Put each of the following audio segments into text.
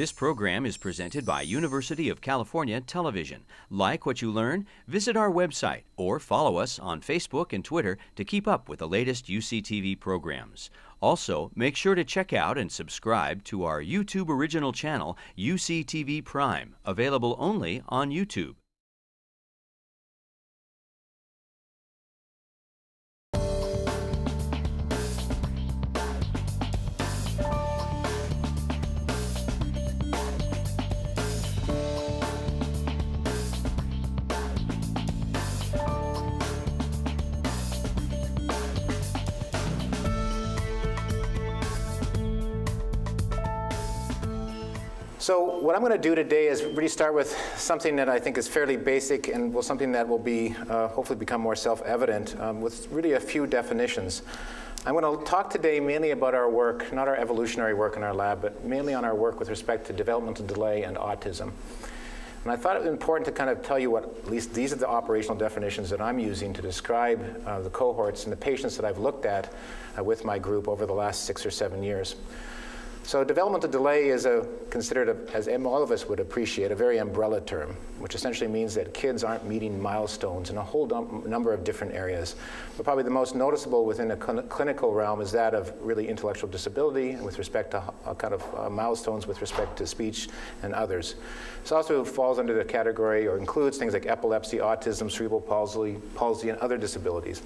This program is presented by University of California Television. Like what you learn? Visit our website or follow us on Facebook and Twitter to keep up with the latest UCTV programs. Also, make sure to check out and subscribe to our YouTube original channel, UCTV Prime, available only on YouTube. So what I'm going to do today is really start with something that I think is fairly basic and will something that will be uh, hopefully become more self-evident um, with really a few definitions. I'm going to talk today mainly about our work, not our evolutionary work in our lab, but mainly on our work with respect to developmental delay and autism. And I thought it was important to kind of tell you what, at least these are the operational definitions that I'm using to describe uh, the cohorts and the patients that I've looked at uh, with my group over the last six or seven years. So developmental delay is a, considered, a, as all of us would appreciate, a very umbrella term, which essentially means that kids aren't meeting milestones in a whole number of different areas. But probably the most noticeable within a cl clinical realm is that of really intellectual disability with respect to uh, kind of uh, milestones with respect to speech and others. This also falls under the category or includes things like epilepsy, autism, cerebral palsy, palsy and other disabilities.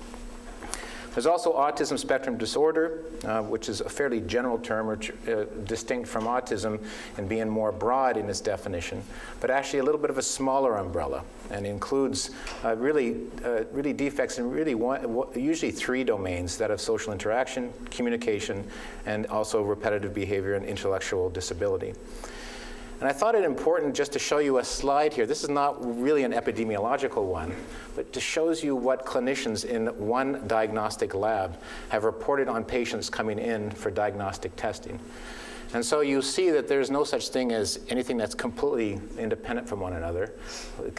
There's also autism spectrum disorder, uh, which is a fairly general term or uh, distinct from autism and being more broad in its definition, but actually a little bit of a smaller umbrella and includes uh, really, uh, really defects in really one, usually three domains, that of social interaction, communication, and also repetitive behavior and intellectual disability. And I thought it important just to show you a slide here. This is not really an epidemiological one, but it shows you what clinicians in one diagnostic lab have reported on patients coming in for diagnostic testing. And so you see that there's no such thing as anything that's completely independent from one another.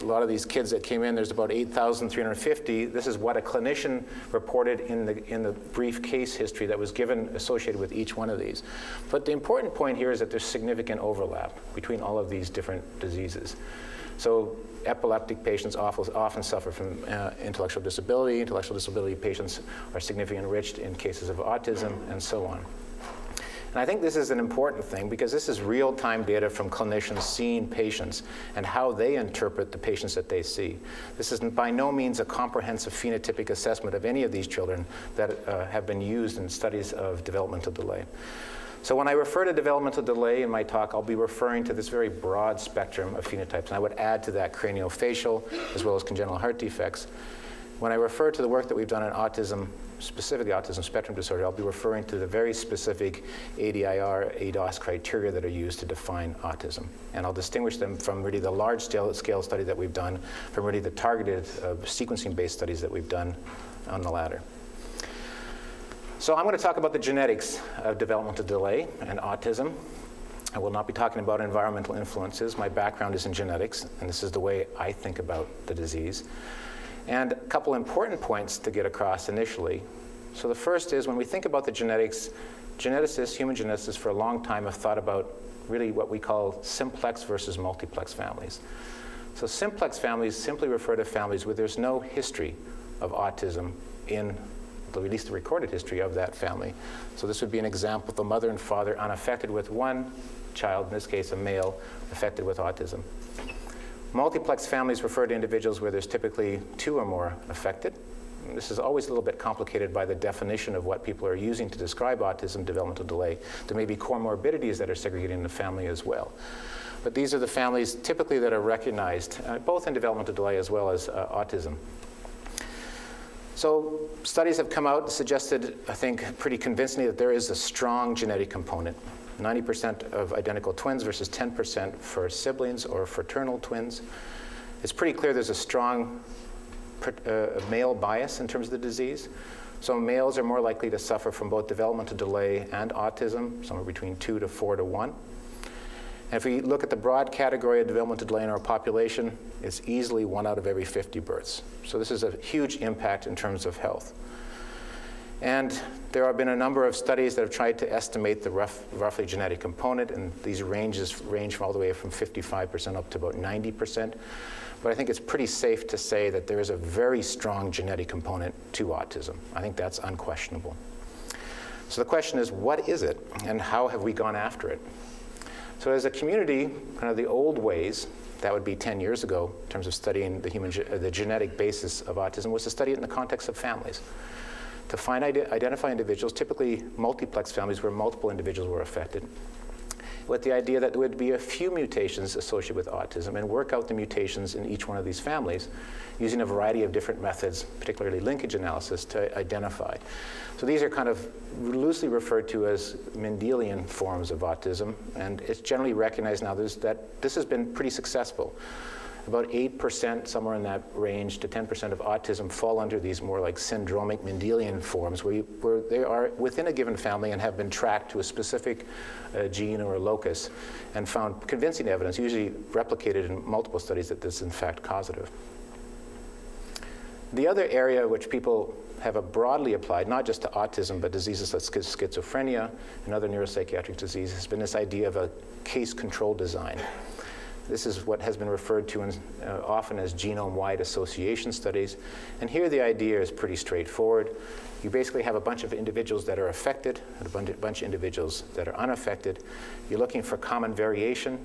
A lot of these kids that came in, there's about 8,350. This is what a clinician reported in the, in the brief case history that was given associated with each one of these. But the important point here is that there's significant overlap between all of these different diseases. So epileptic patients often, suffer from uh, intellectual disability. Intellectual disability patients are significantly enriched in cases of autism and so on. And I think this is an important thing because this is real-time data from clinicians seeing patients and how they interpret the patients that they see. This is by no means a comprehensive phenotypic assessment of any of these children that uh, have been used in studies of developmental delay. So when I refer to developmental delay in my talk, I'll be referring to this very broad spectrum of phenotypes. And I would add to that craniofacial as well as congenital heart defects. When I refer to the work that we've done on autism, specifically autism spectrum disorder, I'll be referring to the very specific ADIR, ADOS criteria that are used to define autism. And I'll distinguish them from really the large scale, scale study that we've done from really the targeted uh, sequencing-based studies that we've done on the latter. So I'm going to talk about the genetics of developmental delay and autism. I will not be talking about environmental influences. My background is in genetics, and this is the way I think about the disease. And a couple important points to get across initially. So the first is when we think about the genetics, geneticists, human geneticists for a long time have thought about really what we call simplex versus multiplex families. So simplex families simply refer to families where there's no history of autism in at least the recorded history of that family. So this would be an example of the mother and father unaffected with one child, in this case a male, affected with autism. Multiplex families refer to individuals where there's typically two or more affected. This is always a little bit complicated by the definition of what people are using to describe autism developmental delay. There may be comorbidities that are segregated in the family as well. But these are the families typically that are recognized, uh, both in developmental delay as well as uh, autism. So studies have come out suggested, I think, pretty convincingly that there is a strong genetic component 90% of identical twins versus 10% for siblings or fraternal twins. It's pretty clear there's a strong uh, male bias in terms of the disease. So males are more likely to suffer from both developmental delay and autism, somewhere between 2 to 4 to 1. And if we look at the broad category of developmental delay in our population, it's easily 1 out of every 50 births. So this is a huge impact in terms of health. And there have been a number of studies that have tried to estimate the rough, roughly genetic component, and these ranges range all the way from 55% up to about 90%. But I think it's pretty safe to say that there is a very strong genetic component to autism. I think that's unquestionable. So the question is, what is it, and how have we gone after it? So as a community, kind of the old ways, that would be 10 years ago in terms of studying the, human, the genetic basis of autism, was to study it in the context of families. To find, identify individuals, typically multiplex families where multiple individuals were affected, with the idea that there would be a few mutations associated with autism and work out the mutations in each one of these families using a variety of different methods, particularly linkage analysis, to identify. So these are kind of loosely referred to as Mendelian forms of autism, and it's generally recognized now that this has been pretty successful about 8%, somewhere in that range, to 10% of autism fall under these more like syndromic Mendelian forms, where, you, where they are within a given family and have been tracked to a specific uh, gene or locus and found convincing evidence, usually replicated in multiple studies, that this is in fact causative. The other area which people have a broadly applied, not just to autism, but diseases like schizophrenia and other neuropsychiatric diseases, has been this idea of a case control design. This is what has been referred to in, uh, often as genome-wide association studies. And here the idea is pretty straightforward. You basically have a bunch of individuals that are affected and a bunch, of individuals that are unaffected. You're looking for common variation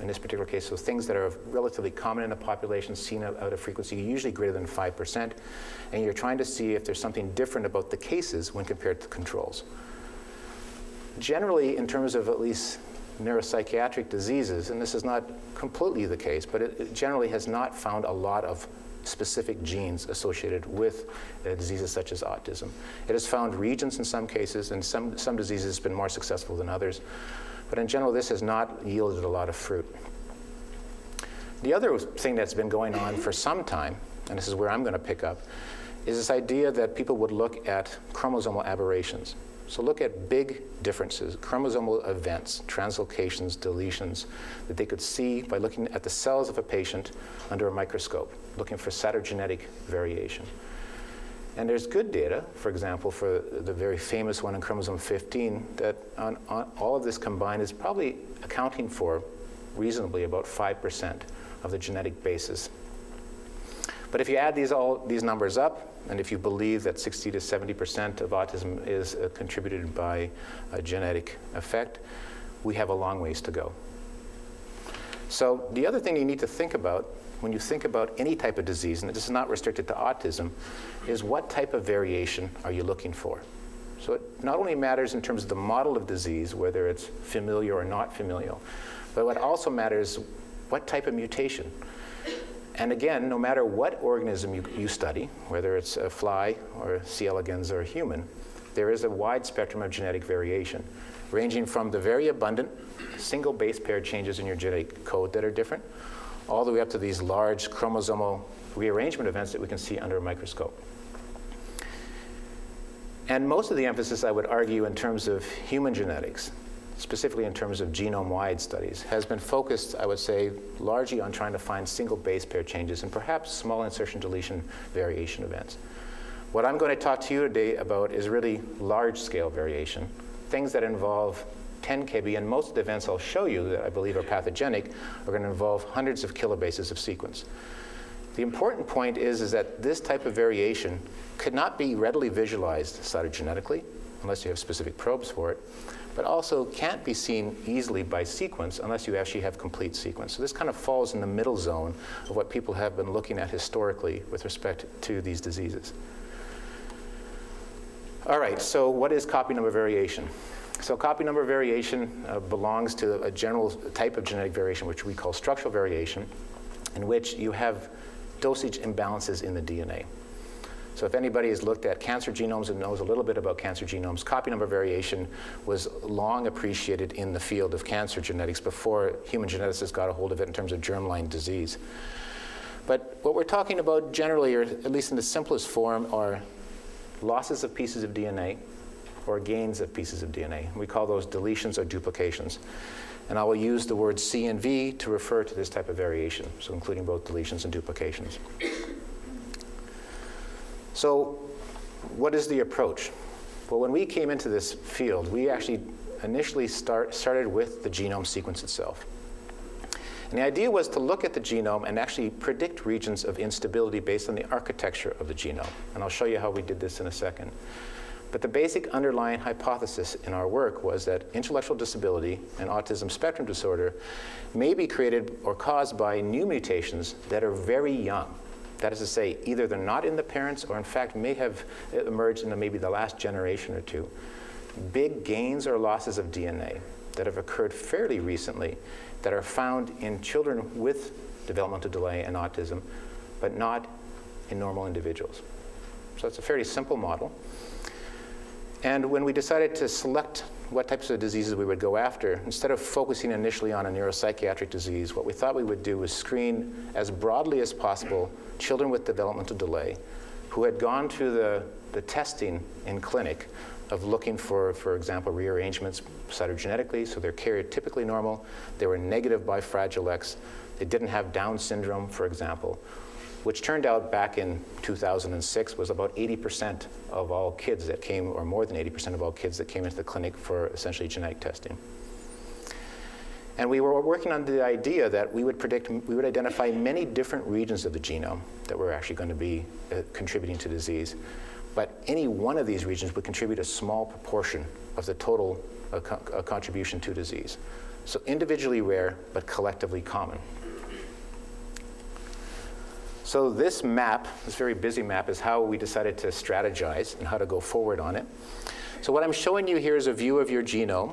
in this particular case, so things that are relatively common in a population seen at a frequency, usually greater than 5%, and you're trying to see if there's something different about the cases when compared to controls. Generally, in terms of at least neuropsychiatric diseases, and this is not completely the case, but it, it generally has not found a lot of specific genes associated with uh, diseases such as autism. It has found regions in some cases, and some, some diseases have been more successful than others. But in general, this has not yielded a lot of fruit. The other thing that's been going on for some time, and this is where I'm going to pick up, is this idea that people would look at chromosomal aberrations. So look at big differences, chromosomal events, translocations, deletions, that they could see by looking at the cells of a patient under a microscope, looking for cytogenetic variation. And there's good data, for example, for the very famous one in chromosome 15, that on, on all of this combined is probably accounting for reasonably about 5% of the genetic basis. But if you add these, all, these numbers up, and if you believe that 60 to 70% of autism is uh, contributed by a genetic effect, we have a long ways to go. So the other thing you need to think about when you think about any type of disease, and this is not restricted to autism, is what type of variation are you looking for? So it not only matters in terms of the model of disease, whether it's familial or not familial, but what also matters, what type of mutation. And again, no matter what organism you, you study, whether it's a fly or C. elegans or a human, there is a wide spectrum of genetic variation, ranging from the very abundant single base pair changes in your genetic code that are different, all the way up to these large chromosomal rearrangement events that we can see under a microscope. And most of the emphasis, I would argue, in terms of human genetics specifically in terms of genome-wide studies, has been focused, I would say, largely on trying to find single base pair changes and perhaps small insertion deletion variation events. What I'm going to talk to you today about is really large-scale variation, things that involve 10 kb, and most of the events I'll show you that I believe are pathogenic are going to involve hundreds of kilobases of sequence. The important point is, is that this type of variation could not be readily visualized cytogenetically, unless you have specific probes for it, but also can't be seen easily by sequence unless you actually have complete sequence. So this kind of falls in the middle zone of what people have been looking at historically with respect to these diseases. All right, so what is copy number variation? So copy number variation uh, belongs to a general type of genetic variation which we call structural variation, in which you have dosage imbalances in the DNA. So if anybody has looked at cancer genomes and knows a little bit about cancer genomes, copy number variation was long appreciated in the field of cancer genetics before human geneticists got a hold of it in terms of germline disease. But what we're talking about generally, or at least in the simplest form, are losses of pieces of DNA or gains of pieces of DNA. We call those deletions or duplications. And I will use the word CNV to refer to this type of variation, so including both deletions and duplications. So what is the approach? Well, when we came into this field, we actually initially start, started with the genome sequence itself. And the idea was to look at the genome and actually predict regions of instability based on the architecture of the genome. And I'll show you how we did this in a second. But the basic underlying hypothesis in our work was that intellectual disability and autism spectrum disorder may be created or caused by new mutations that are very young. That is to say, either they're not in the parents or in fact may have emerged in the, maybe the last generation or two. Big gains or losses of DNA that have occurred fairly recently that are found in children with developmental delay and autism, but not in normal individuals. So it's a fairly simple model. And when we decided to select what types of diseases we would go after, instead of focusing initially on a neuropsychiatric disease, what we thought we would do was screen as broadly as possible children with developmental delay who had gone through the, the testing in clinic of looking for, for example, rearrangements cytogenetically, so they're karyotypically normal. They were negative by Fragile X. They didn't have Down syndrome, for example, which turned out back in 2006 was about 80% of all kids that came, or more than 80% of all kids that came into the clinic for essentially genetic testing. And we were working on the idea that we would predict, we would identify many different regions of the genome that were actually going to be uh, contributing to disease. But any one of these regions would contribute a small proportion of the total uh, co uh, contribution to disease. So individually rare, but collectively common. So this map, this very busy map, is how we decided to strategize and how to go forward on it. So what I'm showing you here is a view of your genome,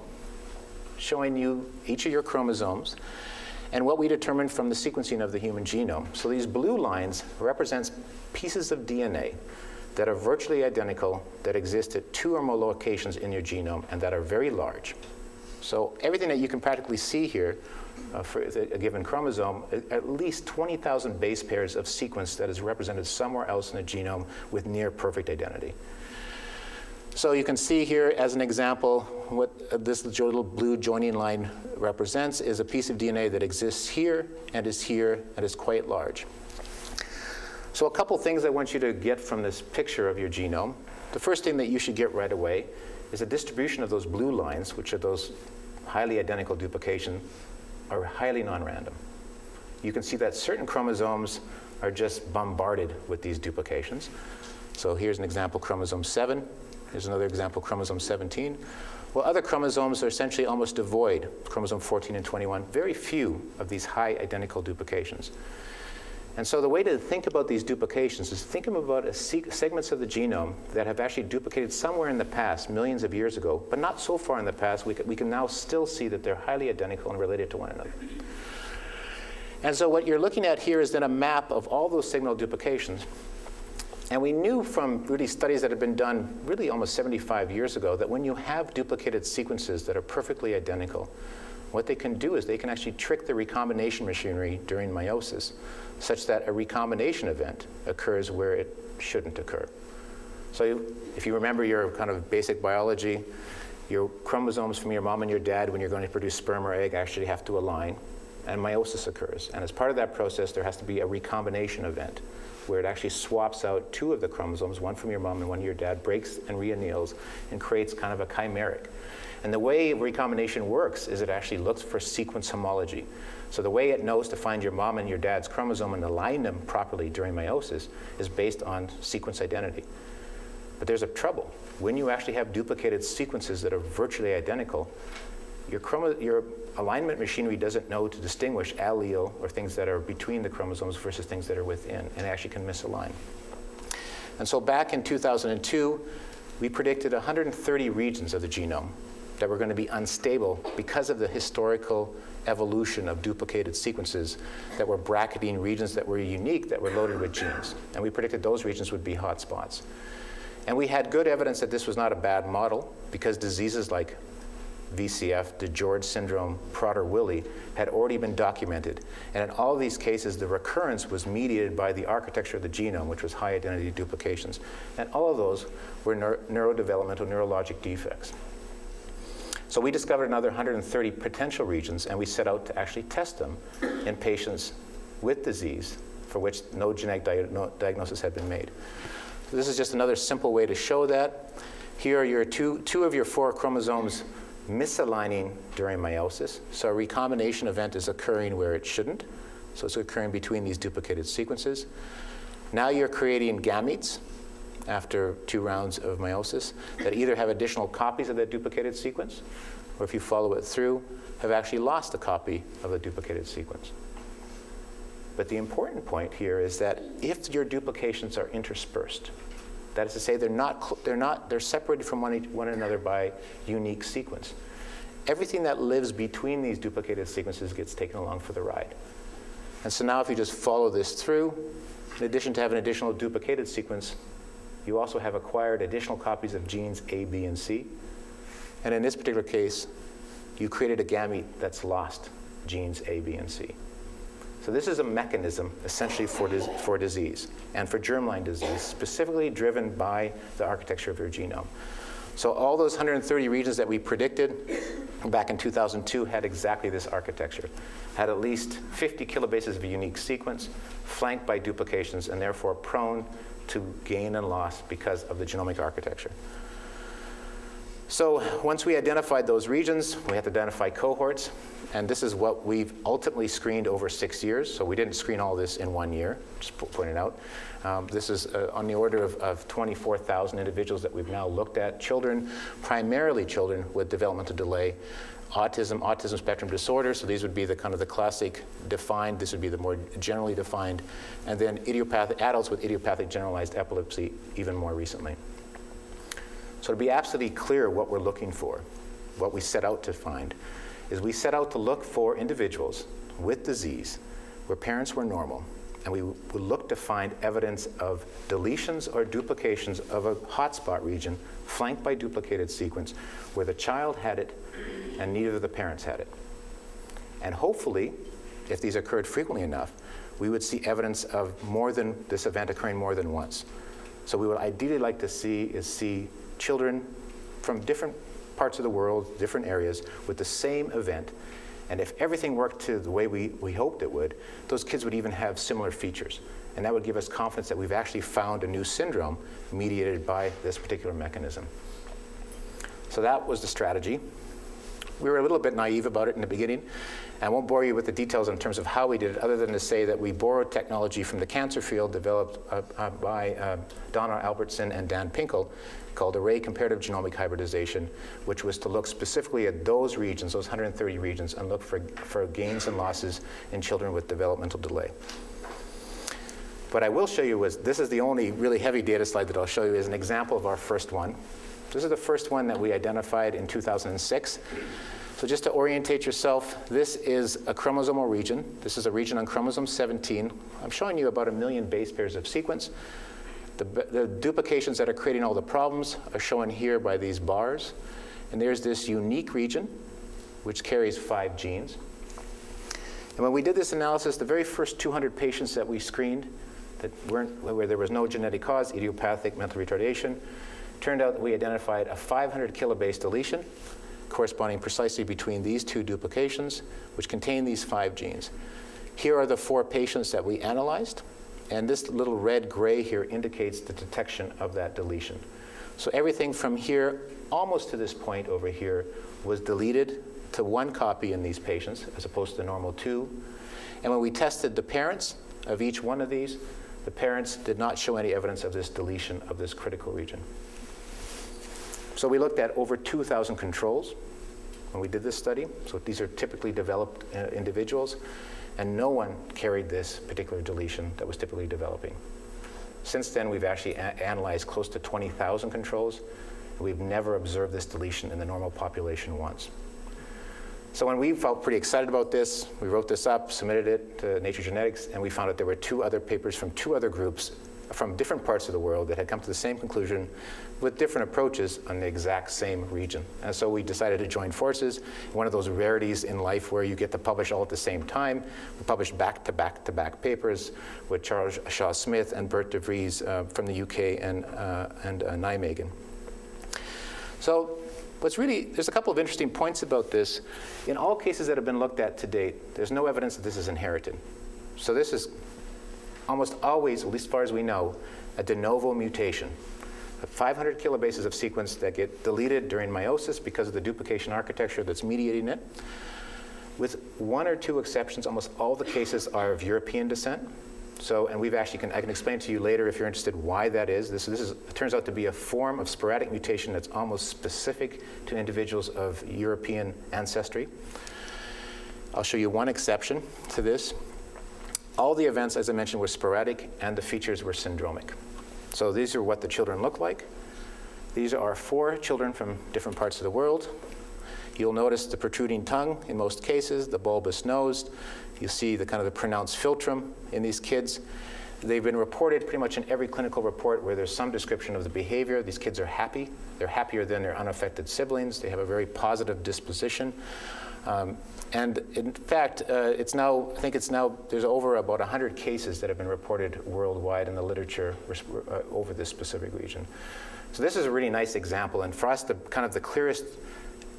showing you each of your chromosomes, and what we determined from the sequencing of the human genome. So these blue lines represents pieces of DNA that are virtually identical that exist at two or more locations in your genome and that are very large. So everything that you can practically see here uh, for a given chromosome, at least 20,000 base pairs of sequence that is represented somewhere else in the genome with near perfect identity. So you can see here as an example, what this little blue joining line represents is a piece of DNA that exists here and is here and is quite large. So a couple things I want you to get from this picture of your genome. The first thing that you should get right away is a distribution of those blue lines, which are those highly identical duplication are highly non-random. You can see that certain chromosomes are just bombarded with these duplications. So here's an example, chromosome 7. Here's another example, chromosome 17. Well, other chromosomes are essentially almost devoid, chromosome 14 and 21, very few of these high identical duplications. And so the way to think about these duplications is think about segments of the genome that have actually duplicated somewhere in the past, millions of years ago, but not so far in the past, we can, we can now still see that they're highly identical and related to one another. And so what you're looking at here is then a map of all those segmental duplications. And we knew from really studies that had been done really almost 75 years ago that when you have duplicated sequences that are perfectly identical, what they can do is they can actually trick the recombination machinery during meiosis such that a recombination event occurs where it shouldn't occur. So if you remember your kind of basic biology, your chromosomes from your mom and your dad when you're going to produce sperm or egg actually have to align and meiosis occurs. And as part of that process, there has to be a recombination event where it actually swaps out two of the chromosomes, one from your mom and one of your dad, breaks and reanneals and creates kind of a chimeric. And the way recombination works is it actually looks for sequence homology. So the way it knows to find your mom and your dad's chromosome and align them properly during meiosis is based on sequence identity. But there's a trouble. When you actually have duplicated sequences that are virtually identical, your, your alignment machinery doesn't know to distinguish allele or things that are between the chromosomes versus things that are within, and actually can misalign. And so back in 2002, we predicted 130 regions of the genome that were going to be unstable because of the historical evolution of duplicated sequences that were bracketing regions that were unique that were loaded with genes. And we predicted those regions would be hotspots. And we had good evidence that this was not a bad model because diseases like VCF, DiGeorge syndrome, Prader-Willi had already been documented. And in all these cases, the recurrence was mediated by the architecture of the genome, which was high identity duplications. And all of those were neurodevelopmental neurologic defects. So we discovered another 130 potential regions, and we set out to actually test them in patients with disease for which no genetic no diagnosis had been made. So this is just another simple way to show that. Here are your two, two of your four chromosomes misaligning during meiosis. So a recombination event is occurring where it shouldn't. So it's occurring between these duplicated sequences. Now you're creating gametes after two rounds of meiosis that either have additional copies of that duplicated sequence, or if you follow it through, have actually lost a copy of the duplicated sequence. But the important point here is that if your duplications are interspersed, that is to say, they're not, they're not, they're separated from one, one another by unique sequence. Everything that lives between these duplicated sequences gets taken along for the ride. And so now if you just follow this through, in addition to having an additional duplicated sequence, you also have acquired additional copies of genes A, B, and C. And in this particular case, you created a gamete that's lost genes A, B, and C. So this is a mechanism essentially for, dis for disease and for germline disease, specifically driven by the architecture of your genome. So all those 130 regions that we predicted back in 2002 had exactly this architecture. Had at least 50 kilobases of a unique sequence, flanked by duplications, and therefore prone to gain and loss because of the genomic architecture. So once we identified those regions, we had to identify cohorts. And this is what we've ultimately screened over six years. So we didn't screen all this in one year, just pointing out. Um, this is uh, on the order of, of 24,000 individuals that we've now looked at. Children, primarily children with developmental delay, autism, autism spectrum disorder. So these would be the kind of the classic defined. This would be the more generally defined. And then idiopathic adults with idiopathic generalized epilepsy even more recently. So to be absolutely clear what we're looking for, what we set out to find, is we set out to look for individuals with disease where parents were normal, and we would look to find evidence of deletions or duplications of a hotspot region flanked by duplicated sequence where the child had it and neither of the parents had it. And hopefully, if these occurred frequently enough, we would see evidence of more than this event occurring more than once. So we would ideally like to see is see children from different parts of the world, different areas, with the same event. And if everything worked to the way we, we hoped it would, those kids would even have similar features. And that would give us confidence that we've actually found a new syndrome mediated by this particular mechanism. So that was the strategy. We were a little bit naive about it in the beginning. I won't bore you with the details in terms of how we did it, other than to say that we borrowed technology from the cancer field developed uh, uh, by uh, Donna Albertson and Dan Pinkel called array comparative genomic hybridization, which was to look specifically at those regions, those 130 regions, and look for, for gains and losses in children with developmental delay. What I will show you is, this is the only really heavy data slide that I'll show you is an example of our first one. This is the first one that we identified in 2006. So just to orientate yourself, this is a chromosomal region. This is a region on chromosome 17. I'm showing you about a million base pairs of sequence. The, the, duplications that are creating all the problems are shown here by these bars. And there's this unique region, which carries five genes. And when we did this analysis, the very first 200 patients that we screened that weren't, where there was no genetic cause, idiopathic mental retardation, turned out that we identified a 500 kilobase deletion corresponding precisely between these two duplications, which contain these five genes. Here are the four patients that we analyzed. And this little red gray here indicates the detection of that deletion. So everything from here almost to this point over here was deleted to one copy in these patients as opposed to the normal two. And when we tested the parents of each one of these, the parents did not show any evidence of this deletion of this critical region. So we looked at over 2,000 controls when we did this study. So these are typically developed uh, individuals and no one carried this particular deletion that was typically developing. Since then, we've actually analyzed close to 20,000 controls. We've never observed this deletion in the normal population once. So when we felt pretty excited about this, we wrote this up, submitted it to Nature Genetics, and we found that there were two other papers from two other groups from different parts of the world that had come to the same conclusion with different approaches on the exact same region. And so we decided to join forces. One of those rarities in life where you get to publish all at the same time. We published back-to-back-to-back papers with Charles Shaw Smith and Bert de Vries uh, from the UK and, uh, and uh, Nijmegen. So what's really, there's a couple of interesting points about this. In all cases that have been looked at to date, there's no evidence that this is inherited. So this is almost always, at least as far as we know, a de novo mutation. 500 kilobases of sequence that get deleted during meiosis because of the duplication architecture that's mediating it. With one or two exceptions, almost all the cases are of European descent. So, and we've actually, can, I can explain to you later if you're interested why that is. This, this is, turns out to be a form of sporadic mutation that's almost specific to individuals of European ancestry. I'll show you one exception to this. All the events, as I mentioned, were sporadic and the features were syndromic. So these are what the children look like. These are four children from different parts of the world. You'll notice the protruding tongue in most cases, the bulbous nose. You see the kind of the pronounced philtrum in these kids. They've been reported pretty much in every clinical report where there's some description of the behavior. These kids are happy. They're happier than their unaffected siblings. They have a very positive disposition. Um, and in fact, uh, it's now, I think it's now, there's over about 100 cases that have been reported worldwide in the literature uh, over this specific region. So this is a really nice example. And for us, the kind of the clearest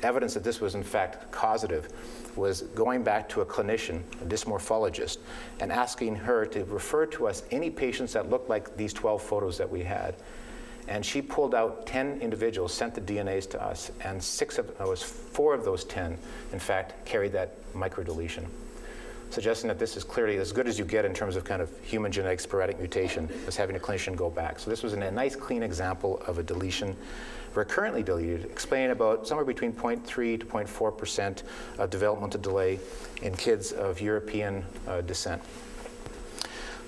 evidence that this was in fact causative was going back to a clinician, a dysmorphologist, and asking her to refer to us any patients that looked like these 12 photos that we had. And she pulled out 10 individuals, sent the DNAs to us, and six of, was four of those 10, in fact, carried that microdeletion, suggesting that this is clearly as good as you get in terms of kind of human genetic sporadic mutation, as having a clinician go back. So this was a nice, clean example of a deletion recurrently deleted, explaining about somewhere between 0.3 to 0.4% of developmental delay in kids of European uh, descent.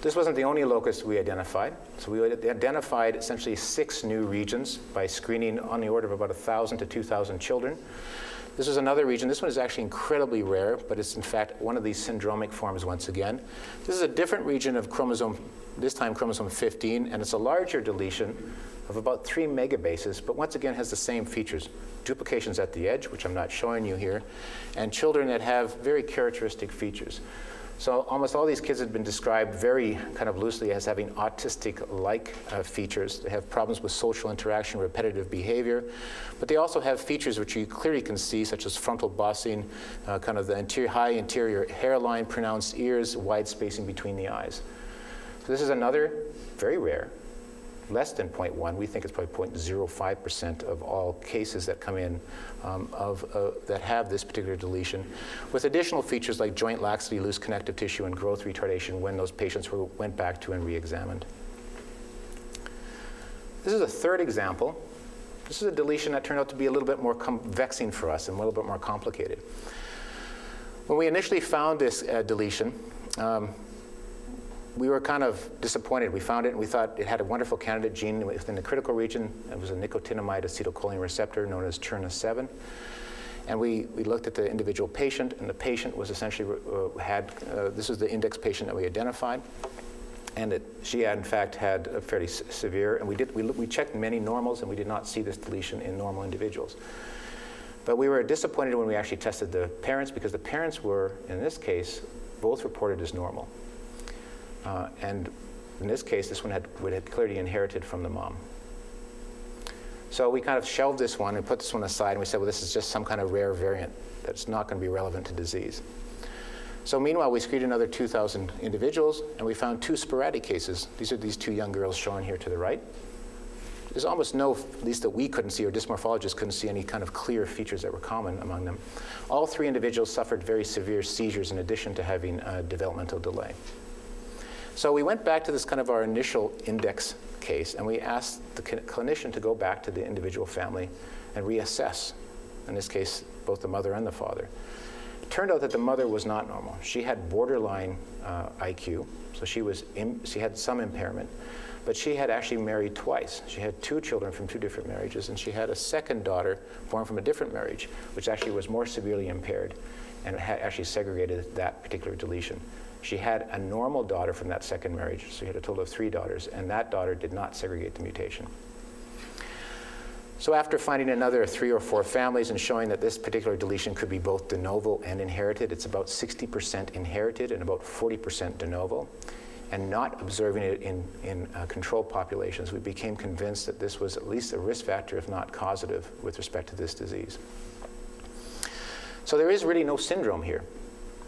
This wasn't the only locus we identified. So we identified essentially six new regions by screening on the order of about 1,000 to 2,000 children. This is another region. This one is actually incredibly rare, but it's in fact one of these syndromic forms once again. This is a different region of chromosome, this time chromosome 15, and it's a larger deletion of about three megabases, but once again has the same features. Duplications at the edge, which I'm not showing you here, and children that have very characteristic features. So almost all these kids have been described very kind of loosely as having autistic-like uh, features. They have problems with social interaction, repetitive behavior, but they also have features which you clearly can see, such as frontal bossing, uh, kind of the interior, high interior hairline, pronounced ears, wide spacing between the eyes. So this is another very rare less than 0.1. We think it's probably 0.05% of all cases that come in um, of, uh, that have this particular deletion, with additional features like joint laxity, loose connective tissue, and growth retardation when those patients were, went back to and re-examined. This is a third example. This is a deletion that turned out to be a little bit more vexing for us and a little bit more complicated. When we initially found this uh, deletion, um, we were kind of disappointed. We found it and we thought it had a wonderful candidate gene within the critical region. It was a nicotinamide acetylcholine receptor known as CHRNA7. And we, we looked at the individual patient, and the patient was essentially uh, had, uh, this is the index patient that we identified. And it, she had, in fact, had a fairly severe, and we, did, we, we checked many normals, and we did not see this deletion in normal individuals. But we were disappointed when we actually tested the parents because the parents were, in this case, both reported as normal. Uh, and in this case, this one had, have clearly inherited from the mom. So we kind of shelved this one and put this one aside, and we said, well, this is just some kind of rare variant that's not going to be relevant to disease. So meanwhile, we screened another 2,000 individuals, and we found two sporadic cases. These are these two young girls shown here to the right. There's almost no, at least that we couldn't see, or dysmorphologists couldn't see any kind of clear features that were common among them. All three individuals suffered very severe seizures in addition to having a developmental delay. So we went back to this kind of our initial index case, and we asked the clinician to go back to the individual family and reassess, in this case, both the mother and the father. It turned out that the mother was not normal. She had borderline uh, IQ, so she, was she had some impairment, but she had actually married twice. She had two children from two different marriages, and she had a second daughter born from a different marriage, which actually was more severely impaired and had actually segregated that particular deletion. She had a normal daughter from that second marriage, so she had a total of three daughters, and that daughter did not segregate the mutation. So after finding another three or four families and showing that this particular deletion could be both de novo and inherited, it's about 60% inherited and about 40% de novo, and not observing it in, in uh, control populations, we became convinced that this was at least a risk factor, if not causative, with respect to this disease. So there is really no syndrome here.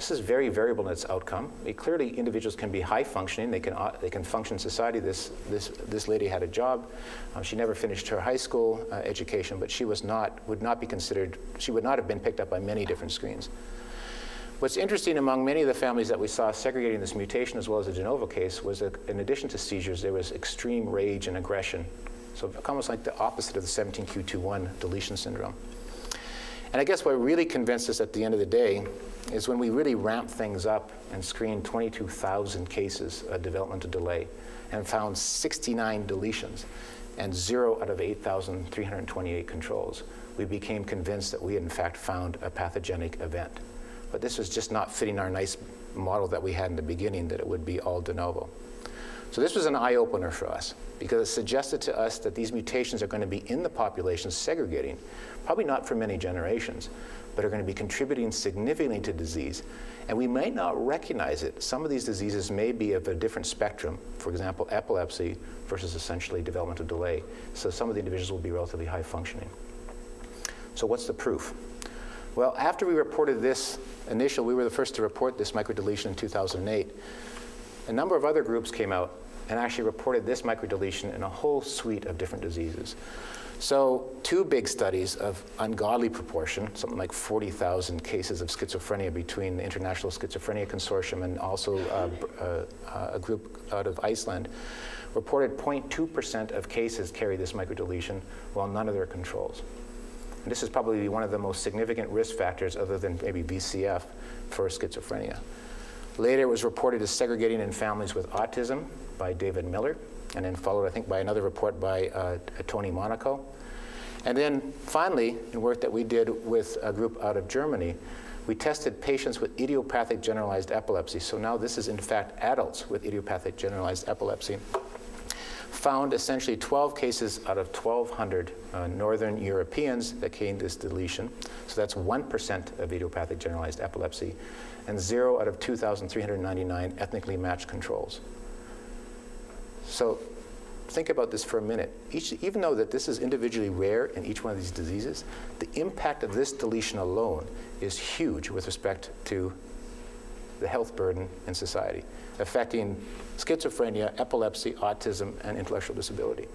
This is very variable in its outcome. It, clearly, individuals can be high functioning. They can, uh, they can function in society. This, this, this lady had a job. Um, she never finished her high school uh, education, but she was not, would not be considered, she would not have been picked up by many different screens. What's interesting among many of the families that we saw segregating this mutation as well as the de novo case was in addition to seizures, there was extreme rage and aggression. So almost like the opposite of the 17q21 deletion syndrome. And I guess what really convinced us at the end of the day is when we really ramped things up and screened 22,000 cases of developmental delay and found 69 deletions and zero out of 8,328 controls, we became convinced that we had in fact found a pathogenic event. But this was just not fitting our nice model that we had in the beginning that it would be all de novo. So this was an eye-opener for us because it suggested to us that these mutations are going to be in the population segregating, probably not for many generations, but are going to be contributing significantly to disease. And we might not recognize it. Some of these diseases may be of a different spectrum, for example, epilepsy versus essentially developmental delay. So some of the individuals will be relatively high functioning. So what's the proof? Well, after we reported this initial, we were the first to report this microdeletion in 2008. A number of other groups came out and actually reported this microdeletion in a whole suite of different diseases. So two big studies of ungodly proportion, something like 40,000 cases of schizophrenia between the International Schizophrenia Consortium and also uh, uh, a group out of Iceland, reported 0.2% of cases carry this microdeletion, while none of their controls. And this is probably one of the most significant risk factors, other than maybe VCF, for schizophrenia. Later, it was reported as segregating in families with autism by David Miller, and then followed, I think, by another report by uh, Tony Monaco. And then finally, in work that we did with a group out of Germany, we tested patients with idiopathic generalized epilepsy. So now this is, in fact, adults with idiopathic generalized epilepsy. Found essentially 12 cases out of 1,200 uh, Northern Europeans that came this deletion. So that's 1% of idiopathic generalized epilepsy, and zero out of 2,399 ethnically matched controls. So think about this for a minute. Each, even though that this is individually rare in each one of these diseases, the impact of this deletion alone is huge with respect to the health burden in society, affecting schizophrenia, epilepsy, autism, and intellectual disability.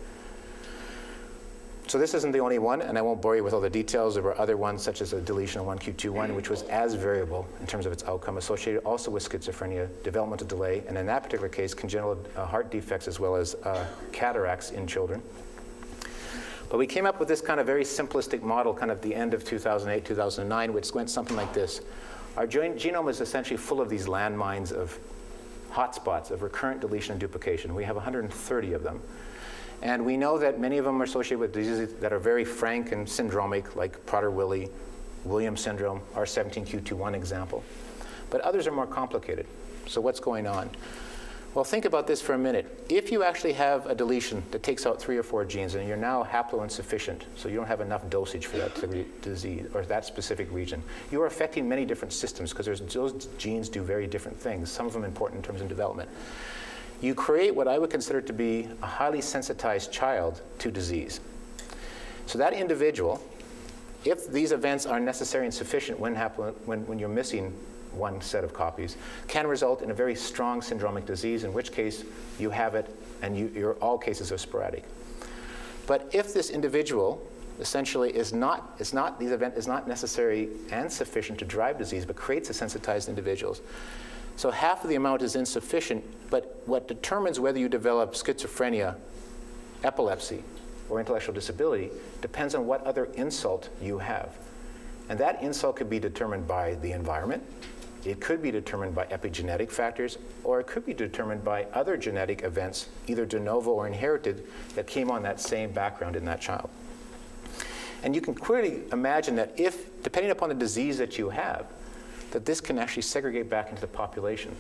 So this isn't the only one, and I won't bore you with all the details. There were other ones, such as a deletion of 1q21, which was as variable in terms of its outcome, associated also with schizophrenia, developmental delay, and in that particular case, congenital uh, heart defects as well as uh, cataracts in children. But we came up with this kind of very simplistic model kind of the end of 2008, 2009, which went something like this. Our genome is essentially full of these landmines of hotspots of recurrent deletion and duplication. We have 130 of them. And we know that many of them are associated with diseases that are very frank and syndromic, like Prader-Willi, Williams syndrome, our 17q21 example. But others are more complicated. So what's going on? Well, think about this for a minute. If you actually have a deletion that takes out three or four genes and you're now haploinsufficient, so you don't have enough dosage for that disease or that specific region, you are affecting many different systems because those genes do very different things, some of them important in terms of development you create what I would consider to be a highly sensitized child to disease. So that individual, if these events are necessary and sufficient when, when, when you're missing one set of copies, can result in a very strong syndromic disease, in which case you have it and you, all cases are sporadic. But if this individual essentially is not, is not, these event is not necessary and sufficient to drive disease, but creates a sensitized individuals, so half of the amount is insufficient, but what determines whether you develop schizophrenia, epilepsy, or intellectual disability depends on what other insult you have. And that insult could be determined by the environment, it could be determined by epigenetic factors, or it could be determined by other genetic events, either de novo or inherited, that came on that same background in that child. And you can clearly imagine that if, depending upon the disease that you have, that this can actually segregate back into the population.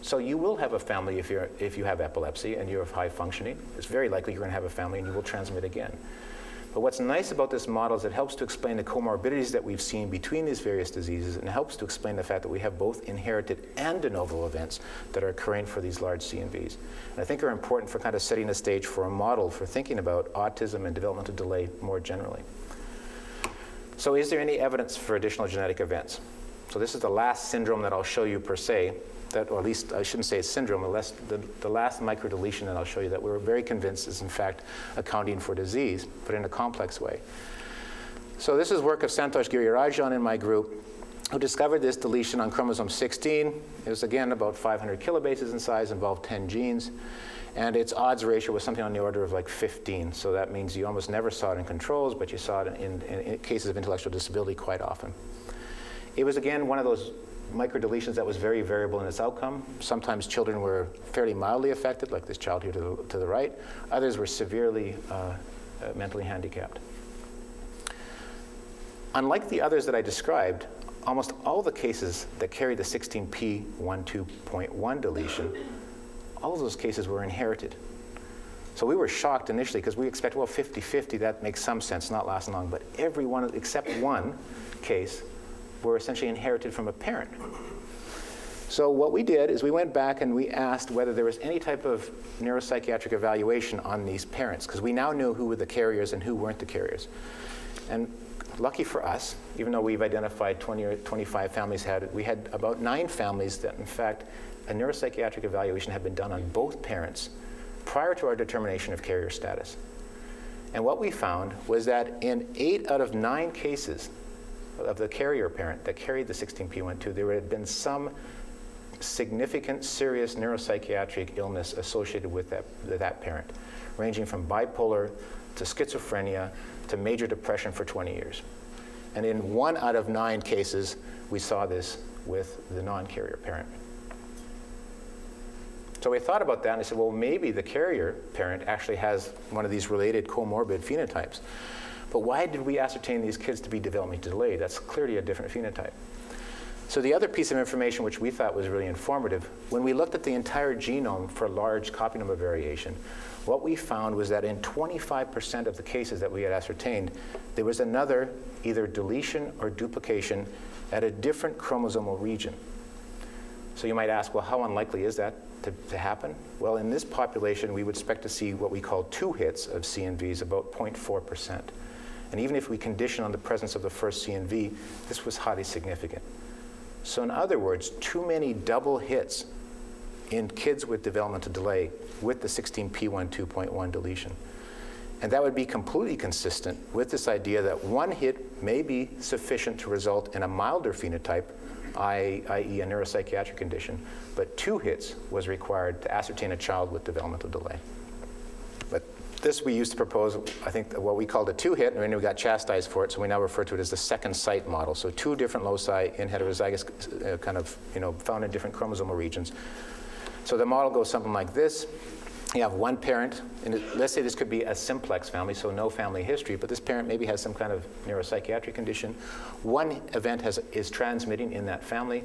So you will have a family if, you're, if you have epilepsy and you're of high functioning. It's very likely you're going to have a family and you will transmit again. But what's nice about this model is it helps to explain the comorbidities that we've seen between these various diseases and helps to explain the fact that we have both inherited and de novo events that are occurring for these large CNVs. And I think are important for kind of setting the stage for a model for thinking about autism and developmental delay more generally. So is there any evidence for additional genetic events? So this is the last syndrome that I'll show you per se, that, or at least I shouldn't say it's syndrome, unless the, the last microdeletion that I'll show you that we're very convinced is in fact accounting for disease, but in a complex way. So this is work of Santosh Girirajan in my group, who discovered this deletion on chromosome 16. It was again about 500 kilobases in size, involved 10 genes. And its odds ratio was something on the order of like 15. So that means you almost never saw it in controls, but you saw it in, in, in cases of intellectual disability quite often. It was again one of those microdeletions that was very variable in its outcome. Sometimes children were fairly mildly affected, like this child here to the, to the right. Others were severely uh, uh, mentally handicapped. Unlike the others that I described, almost all the cases that carry the 16p12.1 deletion all of those cases were inherited. So we were shocked initially because we expect, well, 50-50, that makes some sense, not lasting long. But every one, except one case, were essentially inherited from a parent. So what we did is we went back and we asked whether there was any type of neuropsychiatric evaluation on these parents, because we now knew who were the carriers and who weren't the carriers. And lucky for us, even though we've identified 20 or 25 families had we had about nine families that in fact a neuropsychiatric evaluation had been done on both parents prior to our determination of carrier status. And what we found was that in eight out of nine cases of the carrier parent that carried the 16p12, there had been some significant serious neuropsychiatric illness associated with that, that parent, ranging from bipolar to schizophrenia to major depression for 20 years. And in one out of nine cases, we saw this with the non-carrier parent. So we thought about that and I said, well, maybe the carrier parent actually has one of these related comorbid phenotypes. But why did we ascertain these kids to be developmentally delayed? That's clearly a different phenotype. So the other piece of information which we thought was really informative, when we looked at the entire genome for large copy number variation, what we found was that in 25% of the cases that we had ascertained, there was another either deletion or duplication at a different chromosomal region. So you might ask, well, how unlikely is that? to, to happen? Well, in this population, we would expect to see what we call two hits of CNVs, about 0.4%. And even if we condition on the presence of the first CNV, this was highly significant. So in other words, too many double hits in kids with developmental delay with the 16p12.1 deletion. And that would be completely consistent with this idea that one hit may be sufficient to result in a milder phenotype i.e. a neuropsychiatric condition, but two hits was required to ascertain a child with developmental delay. This we used to propose, I think, what we called a two-hit, and then we got chastised for it, so we now refer to it as the second site model. So two different loci in heterozygous, uh, kind of, you know, found in different chromosomal regions. So the model goes something like this you have one parent, and let's say this could be a simplex family, so no family history, but this parent maybe has some kind of neuropsychiatric condition. One event has, is transmitting in that family.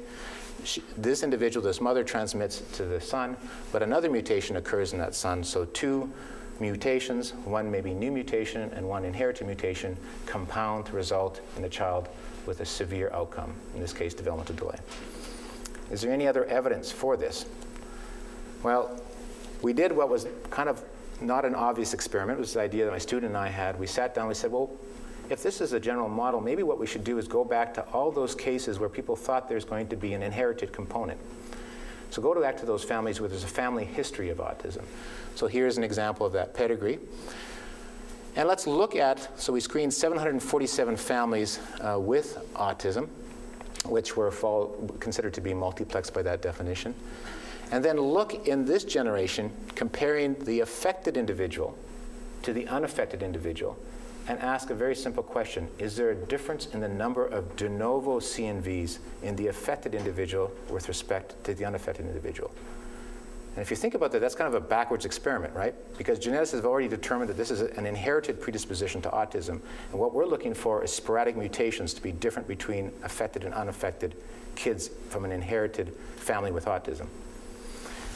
She, this individual, this mother, transmits to the son, but another mutation occurs in that son. So two mutations, one maybe new mutation and one inherited mutation, compound to result in the child with a severe outcome, in this case, developmental delay. Is there any other evidence for this? Well, we did what was kind of not an obvious experiment. It was the idea that my student and I had. We sat down, we said, well, if this is a general model, maybe what we should do is go back to all those cases where people thought there's going to be an inherited component. So go back to those families where there's a family history of autism. So here's an example of that pedigree. And let's look at, so we screened 747 families uh, with autism, which were considered to be multiplex by that definition. And then look in this generation, comparing the affected individual to the unaffected individual, and ask a very simple question. Is there a difference in the number of de novo CNVs in the affected individual with respect to the unaffected individual? And if you think about that, that's kind of a backwards experiment, right? Because geneticists have already determined that this is an inherited predisposition to autism. And what we're looking for is sporadic mutations to be different between affected and unaffected kids from an inherited family with autism.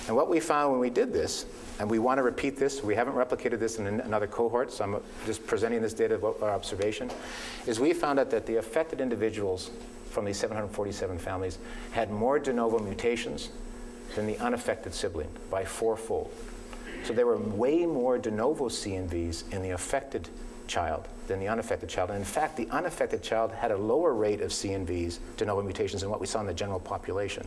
And what we found when we did this, and we want to repeat this, we haven't replicated this in another cohort, so I'm just presenting this data our observation, is we found out that the affected individuals from these 747 families had more de novo mutations than the unaffected sibling by fourfold. So there were way more de novo CNVs in the affected child than the unaffected child. And in fact, the unaffected child had a lower rate of CNVs, de novo mutations, than what we saw in the general population,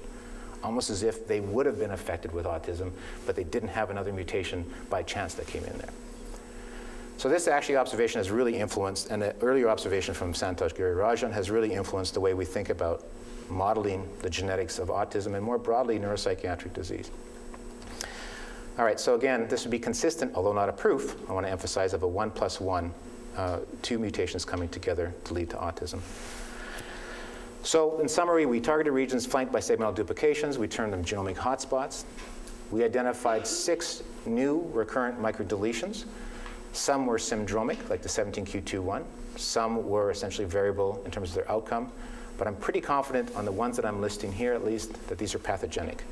almost as if they would have been affected with autism, but they didn't have another mutation by chance that came in there. So this actually observation has really influenced, and an earlier observation from Santosh Girirajan has really influenced the way we think about modeling the genetics of autism and more broadly neuropsychiatric disease. All right, so again, this would be consistent, although not a proof, I want to emphasize, of a one plus one, uh, two mutations coming together to lead to autism. So in summary, we targeted regions flanked by segmental duplications. We termed them genomic hotspots. We identified six new recurrent microdeletions. Some were syndromic, like the 17q21. Some were essentially variable in terms of their outcome. But I'm pretty confident on the ones that I'm listing here, at least, that these are pathogenic.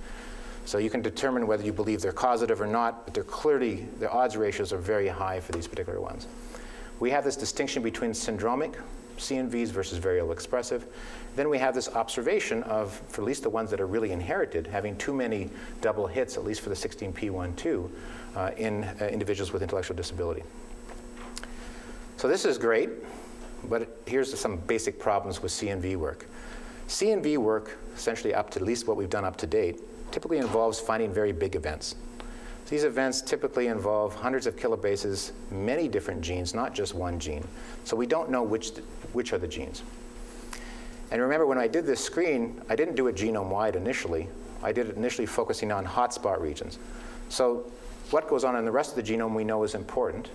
So you can determine whether you believe they're causative or not, but they're clearly, the odds ratios are very high for these particular ones. We have this distinction between syndromic CNVs versus variable expressive. Then we have this observation of, for at least the ones that are really inherited, having too many double hits, at least for the 16p12, uh, in uh, individuals with intellectual disability. So this is great, but here's some basic problems with CNV work. CNV work, essentially up to at least what we've done up to date, typically involves finding very big events. These events typically involve hundreds of kilobases, many different genes, not just one gene. So we don't know which, which are the genes. And remember, when I did this screen, I didn't do it genome-wide initially. I did it initially focusing on hotspot regions. So what goes on in the rest of the genome we know is important.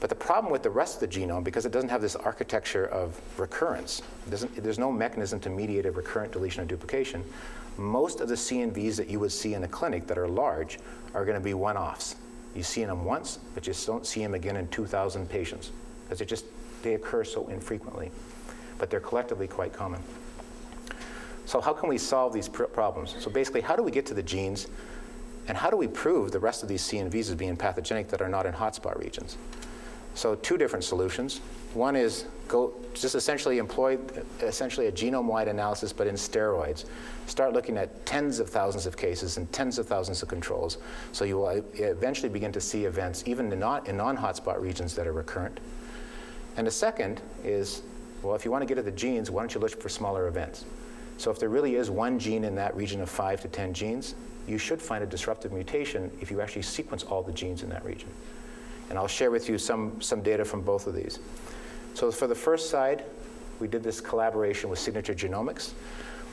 But the problem with the rest of the genome, because it doesn't have this architecture of recurrence, there's no mechanism to mediate a recurrent deletion or duplication, most of the CNVs that you would see in a clinic that are large are going to be one-offs. You see them once, but you don't see them again in 2,000 patients because they just they occur so infrequently, but they're collectively quite common. So how can we solve these pr problems? So basically, how do we get to the genes, and how do we prove the rest of these CNVs as being pathogenic that are not in hotspot regions? So two different solutions. One is go just essentially employ essentially a genome-wide analysis, but in steroids. Start looking at tens of thousands of cases and tens of thousands of controls. So you will eventually begin to see events even in non-hotspot regions that are recurrent. And the second is, well, if you want to get at the genes, why don't you look for smaller events? So if there really is one gene in that region of five to 10 genes, you should find a disruptive mutation if you actually sequence all the genes in that region. And I'll share with you some, some data from both of these. So for the first side, we did this collaboration with Signature Genomics,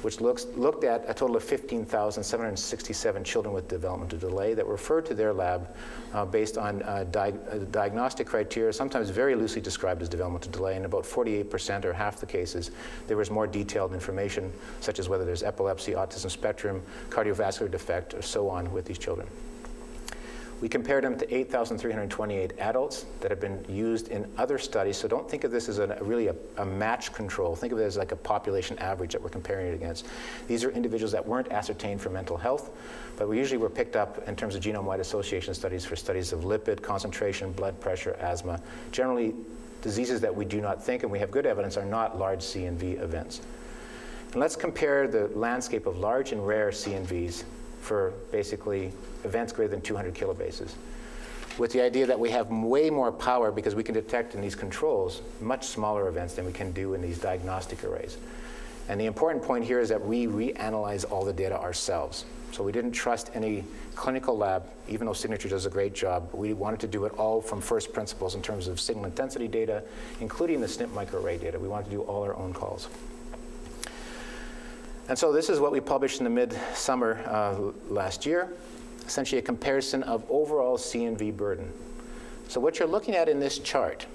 which looks, looked at a total of 15,767 children with developmental delay that were referred to their lab uh, based on uh, di uh, diagnostic criteria, sometimes very loosely described as developmental delay. In about 48% or half the cases, there was more detailed information, such as whether there's epilepsy, autism spectrum, cardiovascular defect, or so on with these children. We compared them to 8,328 adults that have been used in other studies. So don't think of this as a, really a, a match control. Think of it as like a population average that we're comparing it against. These are individuals that weren't ascertained for mental health, but we usually were picked up in terms of genome-wide association studies for studies of lipid, concentration, blood pressure, asthma. Generally, diseases that we do not think, and we have good evidence, are not large CNV events. And let's compare the landscape of large and rare CNVs for basically events greater than 200 kilobases with the idea that we have way more power because we can detect in these controls much smaller events than we can do in these diagnostic arrays. And the important point here is that we reanalyze all the data ourselves. So we didn't trust any clinical lab, even though Signature does a great job. We wanted to do it all from first principles in terms of signal intensity data, including the SNP microarray data. We wanted to do all our own calls. And so this is what we published in the mid-summer uh, last year, essentially a comparison of overall CNV burden. So what you're looking at in this chart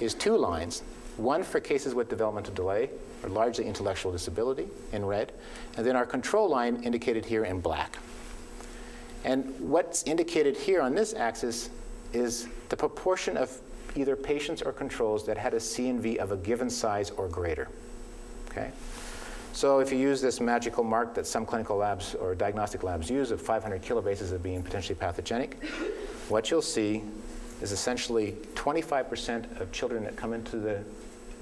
is two lines, one for cases with developmental delay, or largely intellectual disability, in red, and then our control line indicated here in black. And what's indicated here on this axis is the proportion of either patients or controls that had a CNV of a given size or greater. Okay? So if you use this magical mark that some clinical labs or diagnostic labs use of 500 kilobases of being potentially pathogenic, what you'll see is essentially 25% of children that come into the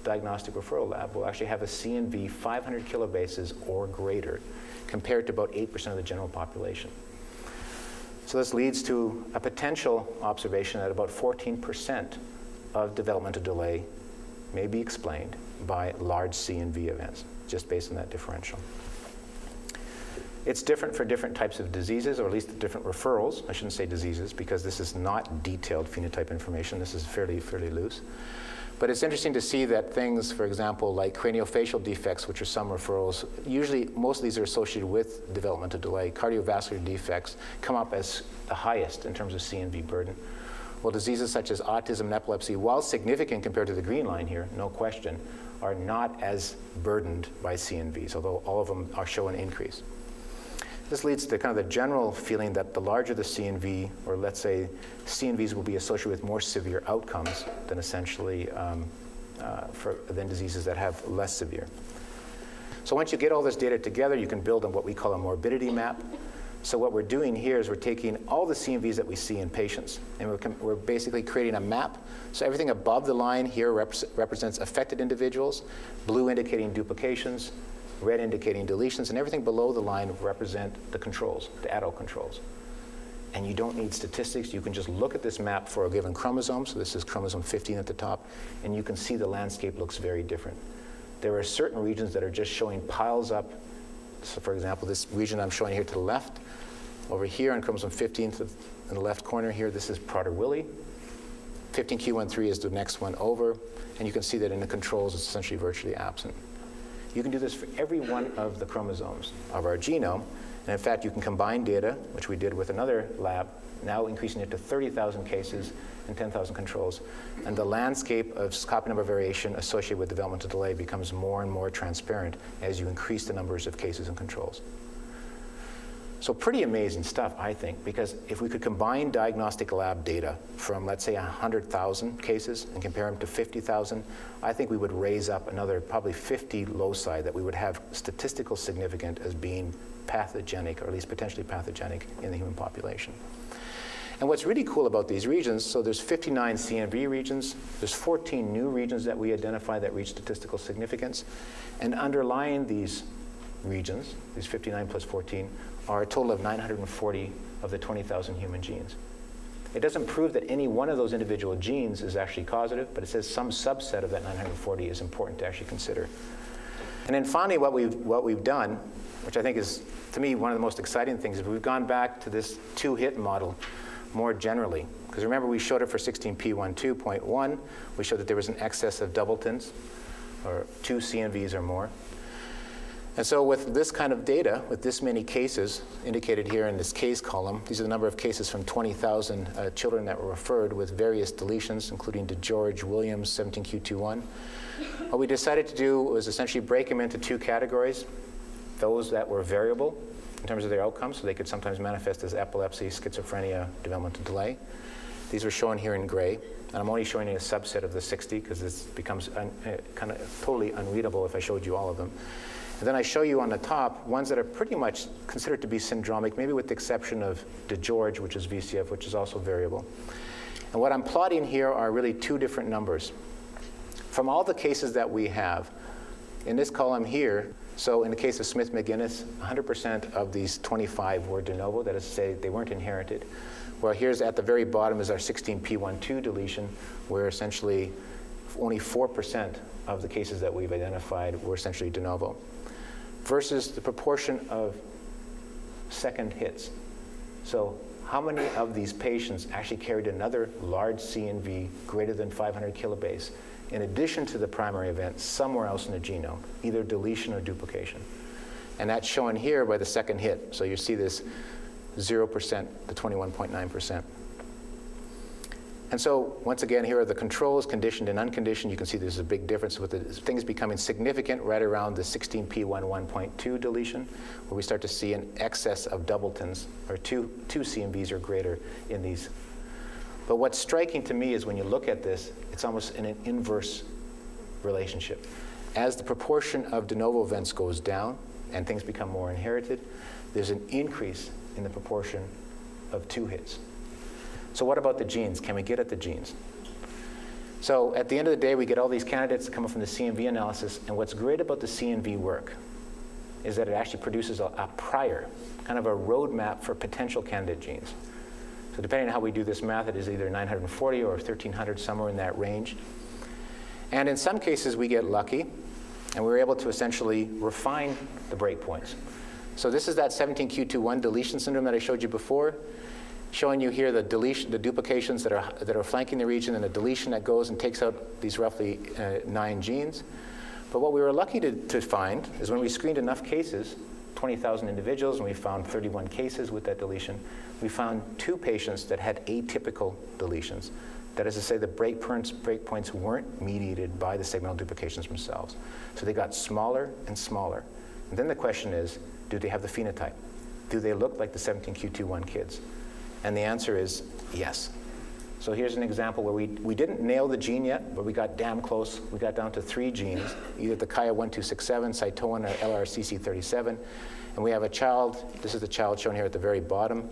diagnostic referral lab will actually have a CNV 500 kilobases or greater, compared to about 8% of the general population. So this leads to a potential observation that about 14% of developmental delay may be explained by large CNV events, just based on that differential. It's different for different types of diseases, or at least different referrals. I shouldn't say diseases, because this is not detailed phenotype information. This is fairly, fairly loose. But it's interesting to see that things, for example, like craniofacial defects, which are some referrals, usually most of these are associated with developmental delay. Cardiovascular defects come up as the highest in terms of CNV burden. Well, diseases such as autism and epilepsy, while significant compared to the green line here, no question, are not as burdened by CNVs, although all of them are show an increase. This leads to kind of the general feeling that the larger the CNV, or let's say CNVs will be associated with more severe outcomes than essentially um, uh, for, than diseases that have less severe. So once you get all this data together, you can build on what we call a morbidity map. So what we're doing here is we're taking all the CNVs that we see in patients, and we're, we're basically creating a map. So everything above the line here rep represents affected individuals, blue indicating duplications, red indicating deletions, and everything below the line represent the controls, the adult controls. And you don't need statistics. You can just look at this map for a given chromosome. So this is chromosome 15 at the top, and you can see the landscape looks very different. There are certain regions that are just showing piles up. So for example, this region I'm showing here to the left, over here on chromosome 15 in the left corner here, this is Prader-Willi. 15q13 is the next one over, and you can see that in the controls it's essentially virtually absent. You can do this for every one of the chromosomes of our genome. And in fact, you can combine data, which we did with another lab, now increasing it to 30,000 cases and 10,000 controls. And the landscape of copy number variation associated with developmental delay becomes more and more transparent as you increase the numbers of cases and controls. So pretty amazing stuff, I think, because if we could combine diagnostic lab data from, let's say, 100,000 cases and compare them to 50,000, I think we would raise up another probably 50 loci that we would have statistical significant as being pathogenic, or at least potentially pathogenic in the human population. And what's really cool about these regions, so there's 59 CNV regions, there's 14 new regions that we identify that reach statistical significance, and underlying these regions, these 59 plus 14, are a total of 940 of the 20,000 human genes. It doesn't prove that any one of those individual genes is actually causative, but it says some subset of that 940 is important to actually consider. And then finally, what we've, what we've done, which I think is, to me, one of the most exciting things, is we've gone back to this two-hit model more generally. Because remember, we showed it for 16p12.1. We showed that there was an excess of doubletons, or two CNVs or more. And so with this kind of data, with this many cases indicated here in this case column, these are the number of cases from 20,000 uh, children that were referred with various deletions, including DiGeorge Williams 17q21. What we decided to do was essentially break them into two categories. Those that were variable in terms of their outcomes, so they could sometimes manifest as epilepsy, schizophrenia, developmental delay. These are shown here in gray. And I'm only showing you a subset of the 60 because this becomes uh, kind of totally unreadable if I showed you all of them. And then I show you on the top ones that are pretty much considered to be syndromic, maybe with the exception of DiGeorge, which is VCF, which is also variable. And what I'm plotting here are really two different numbers. From all the cases that we have, in this column here, so in the case of Smith-Magenis, 100% of these 25 were de novo, that is to say they weren't inherited. Well, here's at the very bottom is our 16p12 deletion, where essentially only 4% of the cases that we've identified were essentially de novo versus the proportion of second hits. So how many of these patients actually carried another large CNV greater than 500 kilobase in addition to the primary event somewhere else in the genome, either deletion or duplication? And that's shown here by the second hit. So you see this 0% to 21.9%. And so once again, here are the controls, conditioned and unconditioned. You can see there's a big difference with the things becoming significant right around the 16p11.2 deletion, where we start to see an excess of doubletons, or two, two CNVs or greater in these. But what's striking to me is when you look at this, it's almost an inverse relationship. As the proportion of de novo events goes down and things become more inherited, there's an increase in the proportion of two hits. So what about the genes? Can we get at the genes? So at the end of the day, we get all these candidates coming from the CNV analysis, and what's great about the CNV work is that it actually produces a, a prior, kind of a roadmap for potential candidate genes. So depending on how we do this method is either 940 or 1300, somewhere in that range. And in some cases, we get lucky, and we're able to essentially refine the breakpoints. So this is that 17q21 deletion syndrome that I showed you before, showing you here the deletion, the duplications that are, that are flanking the region and the deletion that goes and takes out these roughly uh, nine genes. But what we were lucky to, to find is when we screened enough cases, 20,000 individuals, and we found 31 cases with that deletion, we found two patients that had atypical deletions. That is to say, the breakpoints, breakpoints weren't mediated by the segmental duplications themselves. So they got smaller and smaller. And then the question is, do they have the phenotype? Do they look like the 17q21 kids? And the answer is yes. So here's an example where we, we didn't nail the gene yet, but we got damn close. We got down to three genes, either the KIAA1267, Saitohin, or LRRC37. And we have a child, this is the child shown here at the very bottom,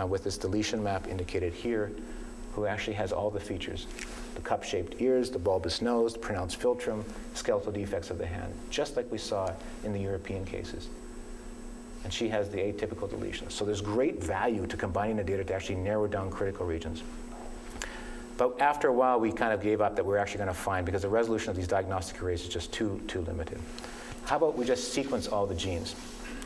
uh, with this deletion map indicated here, who actually has all the features. The cup-shaped ears, the bulbous nose, the pronounced philtrum, skeletal defects of the hand, just like we saw in the European cases. And she has the atypical deletion. So there's great value to combining the data to actually narrow down critical regions. But after a while, we kind of gave up that we're actually going to find because the resolution of these diagnostic arrays is just too, too limited. How about we just sequence all the genes?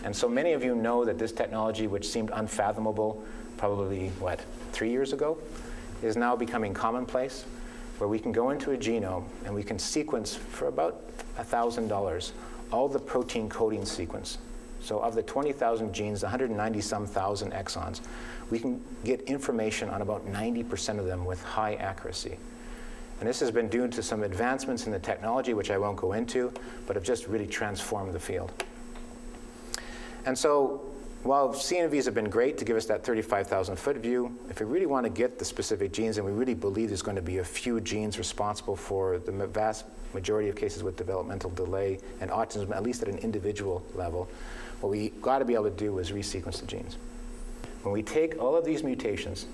And so many of you know that this technology, which seemed unfathomable probably, what, three years ago, is now becoming commonplace, where we can go into a genome and we can sequence for about $1,000 all the protein coding sequence. So of the 20,000 genes, 190 some thousand exons, we can get information on about 90% of them with high accuracy. And this has been due to some advancements in the technology, which I won't go into, but have just really transformed the field. And so while CNVs have been great to give us that 35,000 foot view, if we really want to get the specific genes, and we really believe there's going to be a few genes responsible for the vast majority of cases with developmental delay and autism, at least at an individual level, what we got to be able to do is resequence the genes. When we take all of these mutations,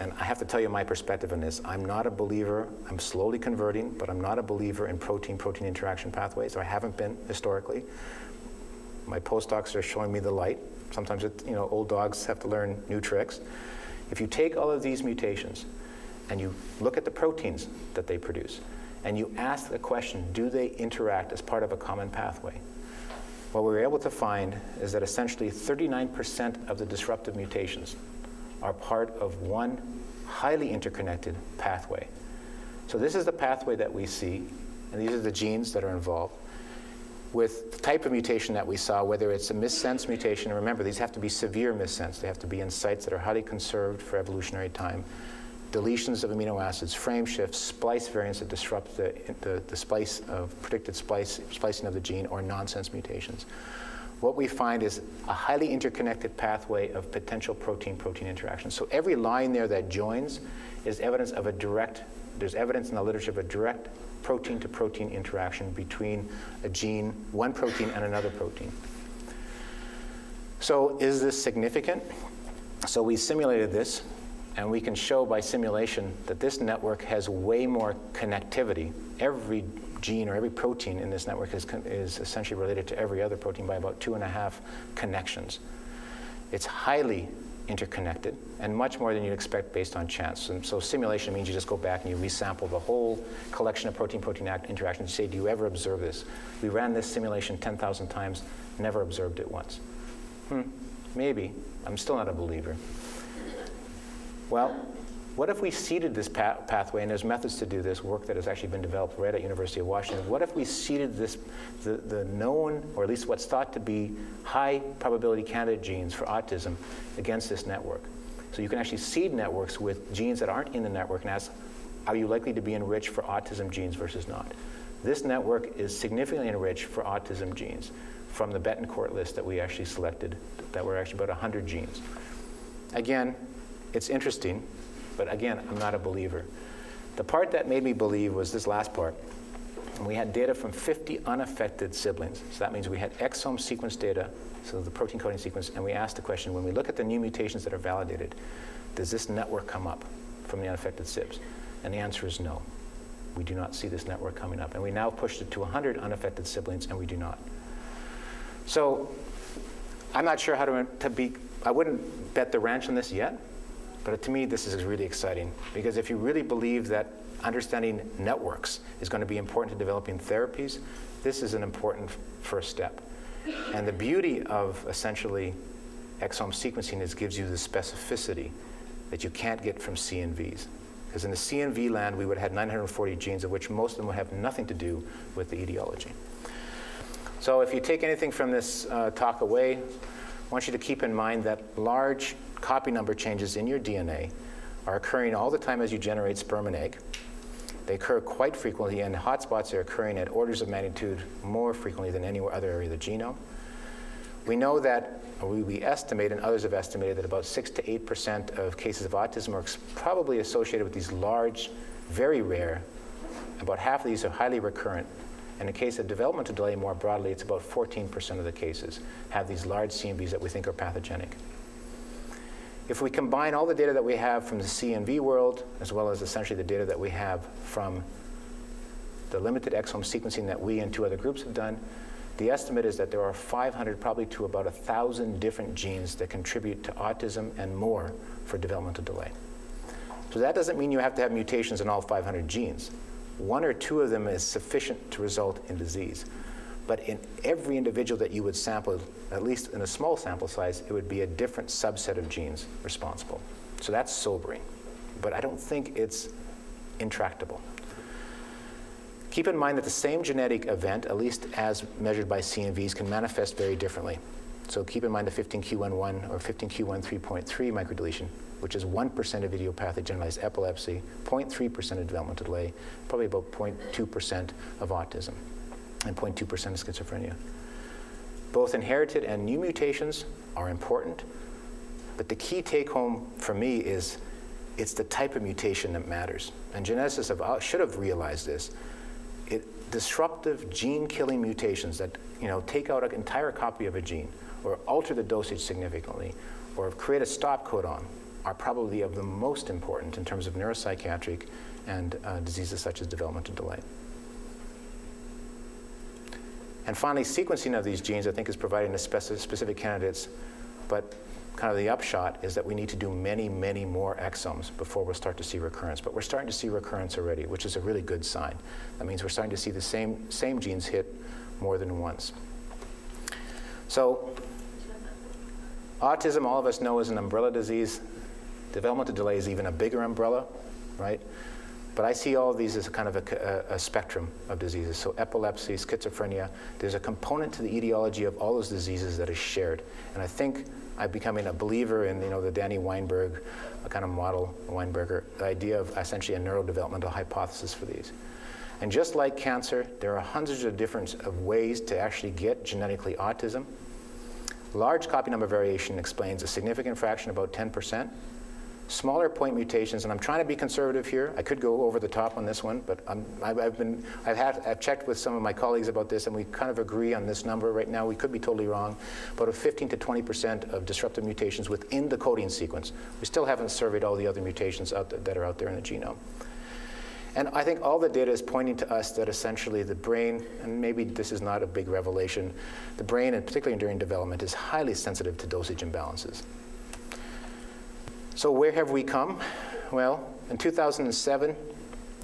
and I have to tell you my perspective on this, I'm not a believer, I'm slowly converting, but I'm not a believer in protein-protein interaction pathways, or I haven't been historically. My postdocs are showing me the light. Sometimes, it, you know, old dogs have to learn new tricks. If you take all of these mutations and you look at the proteins that they produce, and you ask the question, do they interact as part of a common pathway? what we were able to find is that essentially 39% of the disruptive mutations are part of one highly interconnected pathway. So this is the pathway that we see, and these are the genes that are involved. With the type of mutation that we saw, whether it's a missense mutation, and remember, these have to be severe missense. They have to be in sites that are highly conserved for evolutionary time deletions of amino acids, frame shifts, splice variants that disrupt the, the, the splice of predicted splice, splicing of the gene, or nonsense mutations. What we find is a highly interconnected pathway of potential protein-protein interactions. So every line there that joins is evidence of a direct, there's evidence in the literature of a direct protein-to-protein interaction between a gene, one protein, and another protein. So is this significant? So we simulated this and we can show by simulation that this network has way more connectivity. Every gene or every protein in this network is, is essentially related to every other protein by about two and a half connections. It's highly interconnected and much more than you'd expect based on chance. And so simulation means you just go back and you resample the whole collection of protein-protein interactions. You say, do you ever observe this? We ran this simulation 10,000 times, never observed it once. Hmm, maybe. I'm still not a believer. Well, what if we seeded this pathway, and there's methods to do this, work that has actually been developed right at University of Washington. What if we seeded this, the, the known, or at least what's thought to be high probability candidate genes for autism against this network? So you can actually seed networks with genes that aren't in the network and ask, are you likely to be enriched for autism genes versus not? This network is significantly enriched for autism genes from the Betancur list that we actually selected, that were actually about 100 genes. Again, it's interesting, but again, I'm not a believer. The part that made me believe was this last part. And we had data from 50 unaffected siblings. So that means we had exome sequence data, so the protein coding sequence, and we asked the question, when we look at the new mutations that are validated, does this network come up from the unaffected SIBs? And the answer is no. We do not see this network coming up. And we now pushed it to 100 unaffected siblings, and we do not. So I'm not sure how to, to be, I wouldn't bet the ranch on this yet, But to me, this is really exciting because if you really believe that understanding networks is going to be important to developing therapies, this is an important first step. And the beauty of essentially exome sequencing is gives you the specificity that you can't get from CNVs. Because in the CNV land, we would have had 940 genes, of which most of them would have nothing to do with the etiology. So if you take anything from this uh, talk away, I want you to keep in mind that large copy number changes in your DNA are occurring all the time as you generate sperm and egg. They occur quite frequently, and hotspots are occurring at orders of magnitude more frequently than any other area of the genome. We know that, we, we estimate, and others have estimated, that about 6 to 8% of cases of autism are probably associated with these large, very rare, about half of these are highly recurrent. And in the case of developmental delay more broadly, it's about 14% of the cases have these large CNVs that we think are pathogenic. If we combine all the data that we have from the CNV world, as well as essentially the data that we have from the limited exome sequencing that we and two other groups have done, the estimate is that there are 500, probably to about 1,000 different genes that contribute to autism and more for developmental delay. So that doesn't mean you have to have mutations in all 500 genes. One or two of them is sufficient to result in disease. But in every individual that you would sample, at least in a small sample size, it would be a different subset of genes responsible. So that's sobering. But I don't think it's intractable. Keep in mind that the same genetic event, at least as measured by CNVs, can manifest very differently. So keep in mind the 15q11 or 15q1 3.3 microdeletion, which is 1% of idiopathic generalized epilepsy, 0.3% of developmental delay, probably about 0.2% of autism, and 0.2% of schizophrenia. Both inherited and new mutations are important, but the key take home for me is it's the type of mutation that matters. And geneticists have, uh, should have realized this it, disruptive gene-killing mutations that you know, take out an entire copy of a gene or alter the dosage significantly or create a stop codon are probably of the most important in terms of neuropsychiatric and uh, diseases such as developmental delay. And finally, sequencing of these genes, I think, is providing speci specific candidates, but kind of the upshot is that we need to do many, many more exomes before we'll start to see recurrence. But we're starting to see recurrence already, which is a really good sign. That means we're starting to see the same, same genes hit more than once. So autism, all of us know, is an umbrella disease. Developmental delay is even a bigger umbrella, right? But I see all of these as a kind of a, a, spectrum of diseases. So epilepsy, schizophrenia, there's a component to the etiology of all those diseases that is shared. And I think I'm becoming a believer in you know the Danny Weinberg kind of model, Weinberger, the idea of essentially a neurodevelopmental hypothesis for these. And just like cancer, there are hundreds of different of ways to actually get genetically autism. Large copy number variation explains a significant fraction, about 10 percent smaller point mutations, and I'm trying to be conservative here. I could go over the top on this one, but i have been, I've, had, I've checked with some of my colleagues about this, and we kind of agree on this number right now. We could be totally wrong, but of 15 to 20% of disruptive mutations within the coding sequence. We still haven't surveyed all the other mutations out that are out there in the genome. And I think all the data is pointing to us that essentially the brain, and maybe this is not a big revelation, the brain, and particularly during development, is highly sensitive to dosage imbalances. So where have we come? Well, in 2007,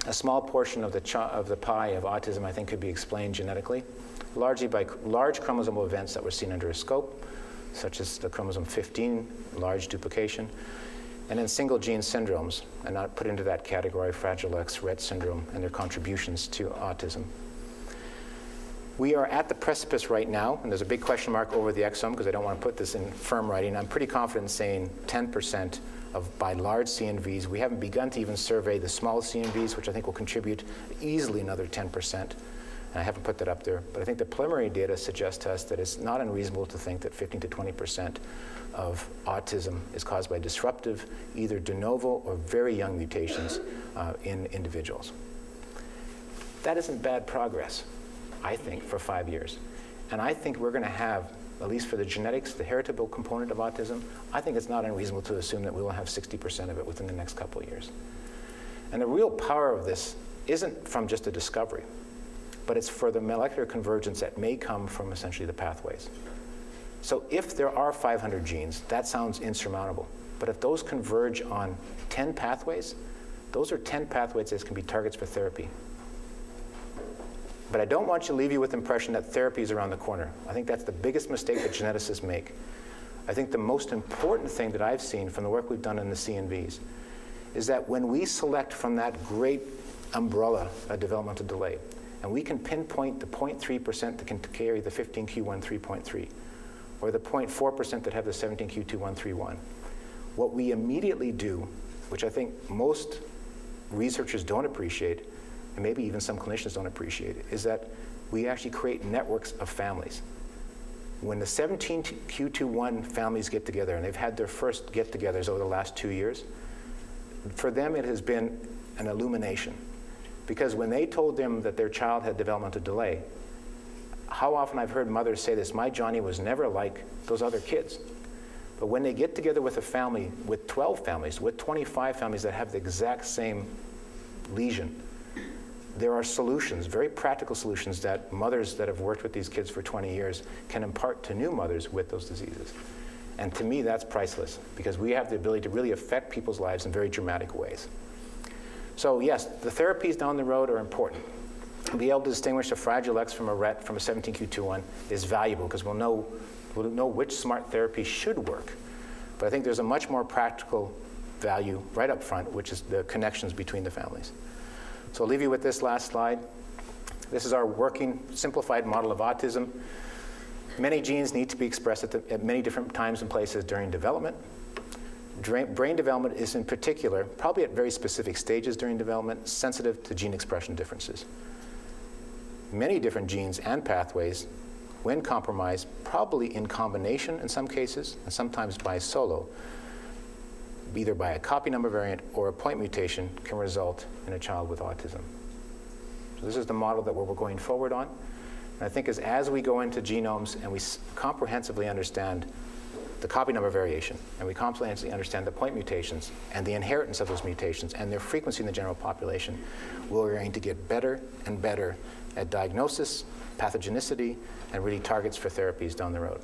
a small portion of the, of the pie of autism, I think, could be explained genetically, largely by large chromosomal events that were seen under a scope, such as the chromosome 15, large duplication, and then single gene syndromes, and not put into that category Fragile X, Rett syndrome, and their contributions to autism. We are at the precipice right now, and there's a big question mark over the exome because I don't want to put this in firm writing. I'm pretty confident in saying 10% of by large CNVs. We haven't begun to even survey the small CNVs, which I think will contribute easily another 10%. And I haven't put that up there, but I think the preliminary data suggests to us that it's not unreasonable to think that 15 to 20% of autism is caused by disruptive, either de novo or very young mutations uh, in individuals. That isn't bad progress, I think, for five years. And I think we're going to have at least for the genetics, the heritable component of autism, I think it's not unreasonable to assume that we will have 60% of it within the next couple of years. And the real power of this isn't from just a discovery, but it's for the molecular convergence that may come from essentially the pathways. So if there are 500 genes, that sounds insurmountable. But if those converge on 10 pathways, those are 10 pathways that can be targets for therapy. But I don't want you to leave you with the impression that therapy is around the corner. I think that's the biggest mistake that geneticists make. I think the most important thing that I've seen from the work we've done in the CNVs is that when we select from that great umbrella of developmental delay, and we can pinpoint the 0.3% that can carry the 15q1 3.3, or the 0.4% that have the 17q2131, what we immediately do, which I think most researchers don't appreciate, and maybe even some clinicians don't appreciate it, is that we actually create networks of families. When the 17q21 families get together, and they've had their first get-togethers over the last two years, for them it has been an illumination. Because when they told them that their child had developmental delay, how often I've heard mothers say this, my Johnny was never like those other kids. But when they get together with a family, with 12 families, with 25 families that have the exact same lesion, there are solutions, very practical solutions that mothers that have worked with these kids for 20 years can impart to new mothers with those diseases. And to me, that's priceless because we have the ability to really affect people's lives in very dramatic ways. So yes, the therapies down the road are important. Be able to distinguish a fragile X from a Rett from a 17q21 is valuable because we'll know, we'll know which smart therapy should work. But I think there's a much more practical value right up front, which is the connections between the families. So I'll leave you with this last slide. This is our working, simplified model of autism. Many genes need to be expressed at, the, at many different times and places during development. brain development is in particular, probably at very specific stages during development, sensitive to gene expression differences. Many different genes and pathways, when compromised, probably in combination in some cases, and sometimes by solo, either by a copy number variant or a point mutation, can result in a child with autism. So this is the model that we're going forward on. And I think as, as we go into genomes and we comprehensively understand the copy number variation, and we comprehensively understand the point mutations and the inheritance of those mutations and their frequency in the general population, we're going to get better and better at diagnosis, pathogenicity, and really targets for therapies down the road.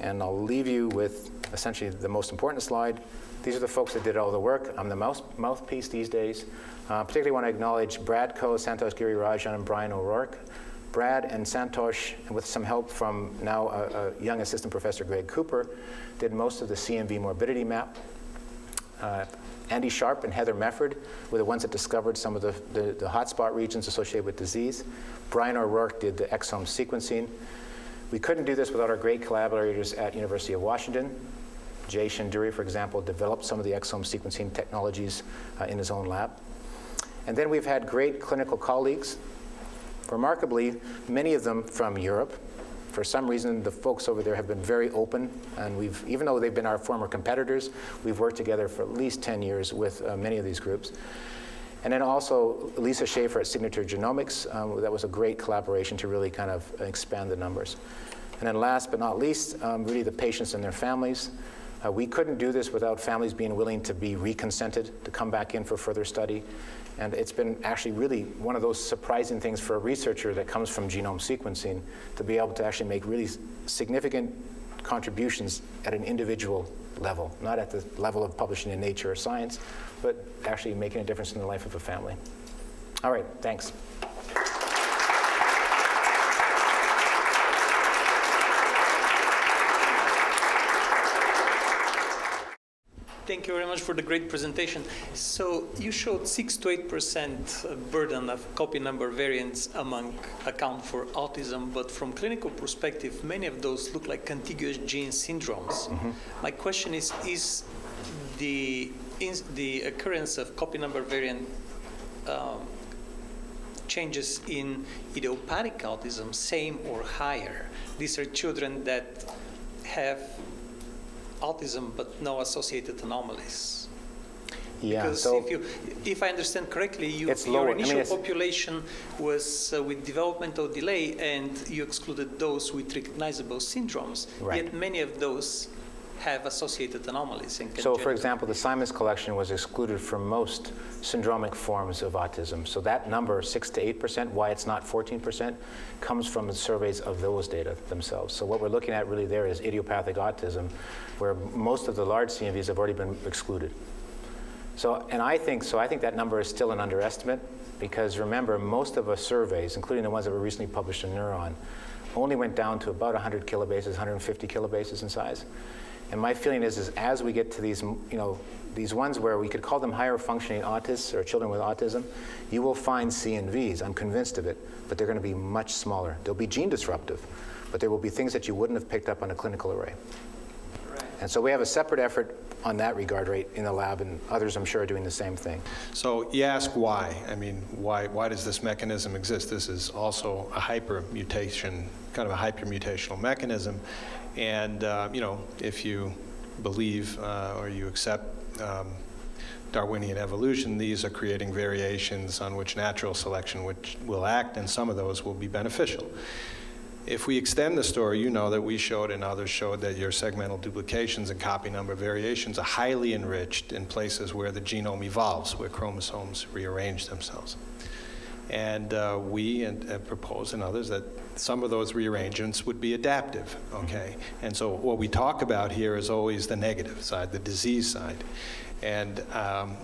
And I'll leave you with essentially the most important slide. These are the folks that did all the work. I'm the mouth, mouthpiece these days. Uh, particularly want to acknowledge Brad Coe, Santosh Girirajan, and Brian O'Roak. Brad and Santosh, with some help from now a, a, young assistant professor Greg Cooper, did most of the CNV morbidity map. Uh, Andy Sharp and Heather Mefford were the ones that discovered some of the, the, the hotspot regions associated with disease. Brian O'Roak did the exome sequencing. We couldn't do this without our great collaborators at University of Washington. Jay Shendure, for example, developed some of the exome sequencing technologies uh, in his own lab. And then we've had great clinical colleagues, remarkably, many of them from Europe. For some reason, the folks over there have been very open, and we've, even though they've been our former competitors, we've worked together for at least 10 years with uh, many of these groups. And then also Lisa Shaffer at Signature Genomics. Um, that was a great collaboration to really kind of expand the numbers. And then last but not least, um, really the patients and their families. Uh, we couldn't do this without families being willing to be reconsented to come back in for further study. And it's been actually really one of those surprising things for a researcher that comes from genome sequencing to be able to actually make really significant contributions at an individual level, not at the level of publishing in Nature or Science, but actually making a difference in the life of a family. All right, thanks. Thank you very much for the great presentation. So you showed 6 to 8% burden of copy number variants among account for autism, but from clinical perspective, many of those look like contiguous gene syndromes. Mm -hmm. My question is, is the, the occurrence of copy number variant um, changes in idiopathic autism same or higher? These are children that have autism but no associated anomalies. Yeah, because so if, you, if I understand correctly, you, your initial I mean, population was uh, with developmental delay, and you excluded those with recognizable syndromes. Right. Yet many of those have associated anomalies. And so, for example, the Simons collection was excluded from most syndromic forms of autism. So that number, 6 to 8%, why it's not 14%, comes from the surveys of those data themselves. So what we're looking at really there is idiopathic autism, where most of the large CNVs have already been excluded. So, and I think, so I think that number is still an underestimate, because remember, most of the surveys, including the ones that were recently published in Neuron, only went down to about 100 kilobases, 150 kilobases in size. And my feeling is, is as we get to these, you know, these ones where we could call them higher functioning autists or children with autism, you will find CNVs, I'm convinced of it, but they're going to be much smaller. They'll be gene disruptive, but there will be things that you wouldn't have picked up on a clinical array. Right. And so we have a separate effort on that regard right in the lab, and others I'm sure are doing the same thing. So you ask why. I mean, why, why does this mechanism exist? This is also a hypermutation, kind of a hypermutational mechanism. And, uh, you know, if you believe uh, or you accept um, Darwinian evolution, these are creating variations on which natural selection which will act, and some of those will be beneficial. If we extend the story, you know that we showed and others showed that your segmental duplications and copy number variations are highly enriched in places where the genome evolves, where chromosomes rearrange themselves. And uh, we and, uh, propose and others that some of those rearrangements would be adaptive, okay? And so what we talk about here is always the negative side, the disease side. And um,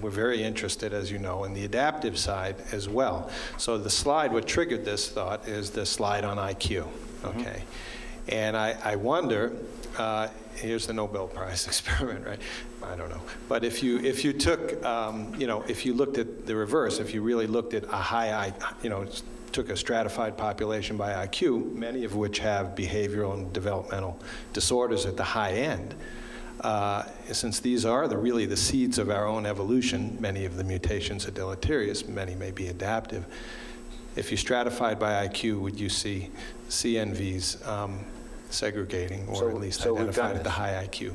we're very interested, as you know, in the adaptive side as well. So the slide, what triggered this thought is the slide on IQ, mm-hmm. okay? Mm -hmm. And I, I wonder, uh, here's the Nobel Prize experiment, right? I don't know. But if you, if you took, um, you know, if you looked at the reverse, if you really looked at a high, I you know, took a stratified population by IQ, many of which have behavioral and developmental disorders at the high end. Uh, since these are the, really the seeds of our own evolution, many of the mutations are deleterious, many may be adaptive. If you stratified by IQ, would you see CNVs um, segregating or so, at least so identified at the high IQ?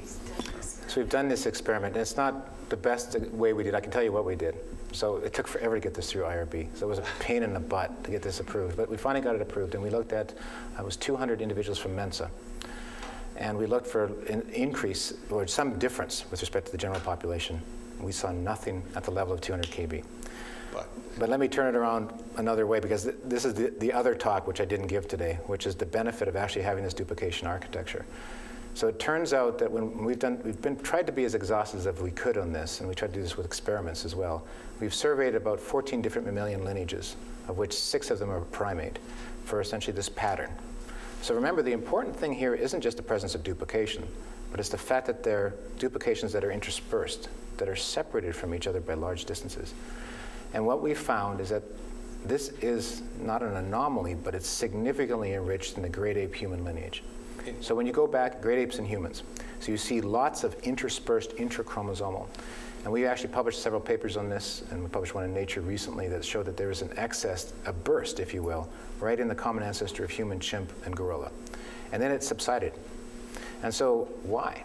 So we've done this experiment, and it's not the best way we did. I can tell you what we did. So it took forever to get this through IRB. So it was a pain in the butt to get this approved. But we finally got it approved, and we looked at, uh, it was 200 individuals from Mensa. And we looked for an increase or some difference with respect to the general population. We saw nothing at the level of 200 kb. But, but let me turn it around another way because th this is the, the other talk which I didn't give today, which is the benefit of actually having this duplication architecture. So it turns out that when we've done, we've been tried to be as exhaustive as we could on this, and we tried to do this with experiments as well. We've surveyed about 14 different mammalian lineages, of which six of them are primate, for essentially this pattern. So remember, the important thing here isn't just the presence of duplication, but it's the fact that they're duplications that are interspersed, that are separated from each other by large distances. And what we found is that this is not an anomaly, but it's significantly enriched in the great ape human lineage. So when you go back, great apes and humans, so you see lots of interspersed intrachromosomal. And we actually published several papers on this, and we published one in Nature recently that showed that there is an excess, a burst, if you will, right in the common ancestor of human, chimp, and gorilla. And then it subsided. And so why?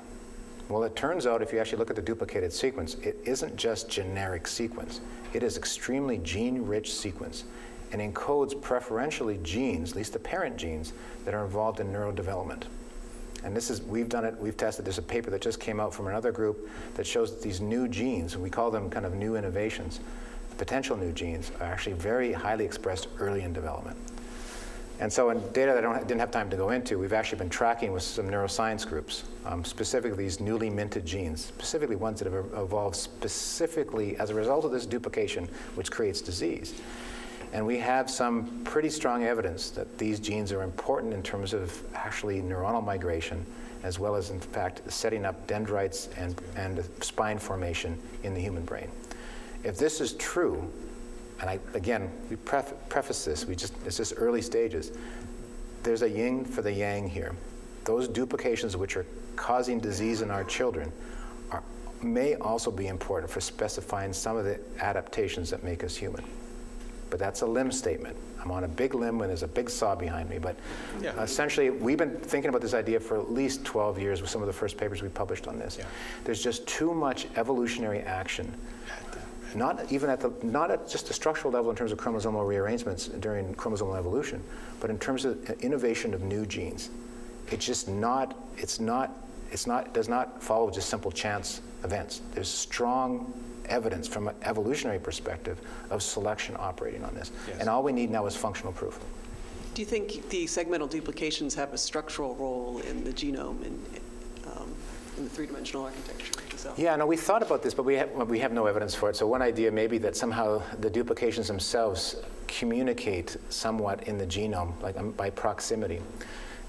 Well, it turns out if you actually look at the duplicated sequence, it isn't just generic sequence. It is extremely gene-rich sequence and encodes preferentially genes, at least the parent genes, that are involved in neurodevelopment. And this is, we've done it, we've tested, there's a paper that just came out from another group that shows that these new genes, and we call them kind of new innovations, potential new genes, are actually very highly expressed early in development. And so in data that I don't, didn't have time to go into, we've actually been tracking with some neuroscience groups, um, specifically these newly minted genes, specifically ones that have evolved specifically as a result of this duplication, which creates disease. And we have some pretty strong evidence that these genes are important in terms of actually neuronal migration, as well as, in fact, setting up dendrites and, and spine formation in the human brain. If this is true, and I, again, we pref preface this, we just, it's just early stages, there's a yin for the yang here. Those duplications which are causing disease in our children are, may also be important for specifying some of the adaptations that make us human but that's a limb statement. I'm on a big limb and there's a big saw behind me. But yeah. essentially, we've been thinking about this idea for at least 12 years with some of the first papers we published on this. Yeah. There's just too much evolutionary action. Not even at the, not at just the structural level in terms of chromosomal rearrangements during chromosomal evolution, but in terms of innovation of new genes. It's just not, it's not it's not, does not follow just simple chance events. There's strong evidence from an evolutionary perspective of selection operating on this. Yes. And all we need now is functional proof. Do you think the segmental duplications have a structural role in the genome and um, in the three-dimensional architecture cell? Yeah, no, we thought about this, but we have, we have no evidence for it. So one idea may be that somehow the duplications themselves communicate somewhat in the genome, like um, by proximity.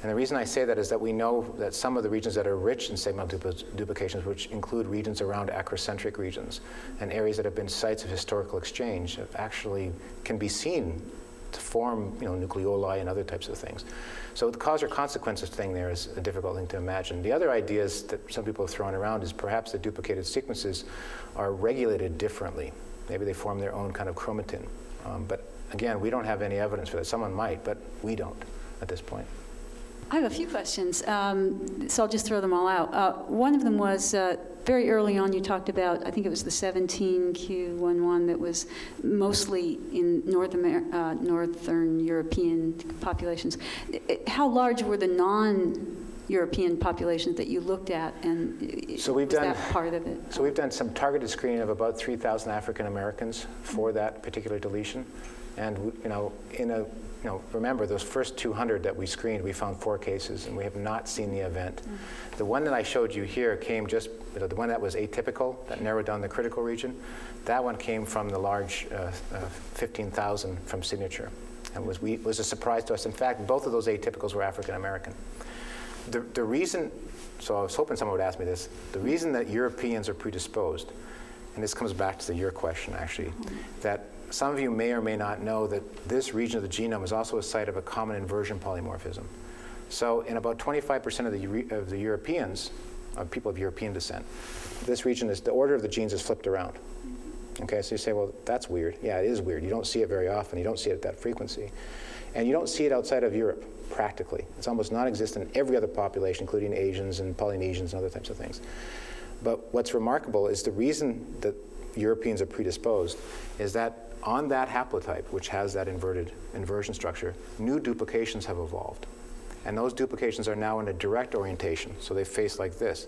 And the reason I say that is that we know that some of the regions that are rich in segmental dupl- duplications, which include regions around acrocentric regions and areas that have been sites of historical exchange, actually can be seen to form you know, nucleoli and other types of things. So the cause or consequences thing there is a difficult thing to imagine. The other ideas that some people have thrown around is perhaps the duplicated sequences are regulated differently. Maybe they form their own kind of chromatin. Um, but again, we don't have any evidence for that. Someone might, but we don't at this point. I have a few questions, um, so I'll just throw them all out. Uh, one of them was uh, very early on, you talked about, I think it was the 17q11 that was mostly in North Amer- uh, Northern European populations. I- I- How large were the non European populations that you looked at, and So we've done- that part of it? So we've done some targeted screening of about 3,000 African Americans for that particular deletion. And, you know, in a, you know, remember those first 200 that we screened, we found four cases, and we have not seen the event. The one that I showed you here came just, you know, the one that was atypical, that narrowed down the critical region, that one came from the large uh, uh, 15,000 from Signature. And was, we, was a surprise to us. In fact, both of those atypicals were African American. The, the reason, so I was hoping someone would ask me this, the reason that Europeans are predisposed, and this comes back to the, your question actually, that some of you may or may not know that this region of the genome is also a site of a common inversion polymorphism. So in about 25% of the, of the Europeans, of people of European descent, this region is, the order of the genes is flipped around. Okay, so you say, well, that's weird. Yeah, it is weird. You don't see it very often. You don't see it at that frequency. And you don't see it outside of Europe, practically. It's almost non-existent in every other population, including Asians and Polynesians and other types of things. But what's remarkable is the reason that Europeans are predisposed is that on that haplotype, which has that inverted inversion structure, new duplications have evolved. And those duplications are now in a direct orientation, so they face like this.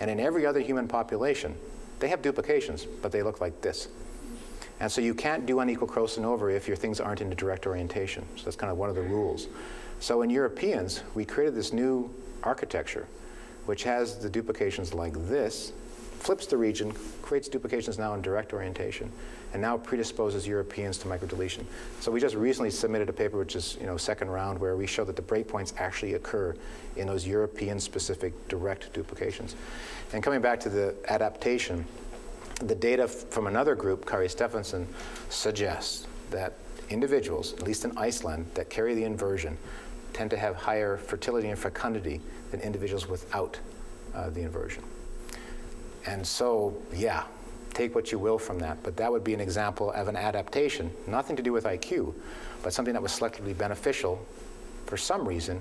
And in every other human population, they have duplications, but they look like this. And so you can't do unequal Croson if your things aren't in a direct orientation. So that's kind of one of the rules. So in Europeans, we created this new architecture, which has the duplications like this, flips the region, creates duplications now in direct orientation, and now predisposes Europeans to microdeletion. So we just recently submitted a paper, which is you know second round, where we show that the breakpoints actually occur in those European-specific direct duplications. And coming back to the adaptation, the data from another group, Kari Stefansson, suggests that individuals, at least in Iceland, that carry the inversion tend to have higher fertility and fecundity than individuals without uh, the inversion. And so, yeah, take what you will from that, but that would be an example of an adaptation, nothing to do with IQ, but something that was selectively beneficial for some reason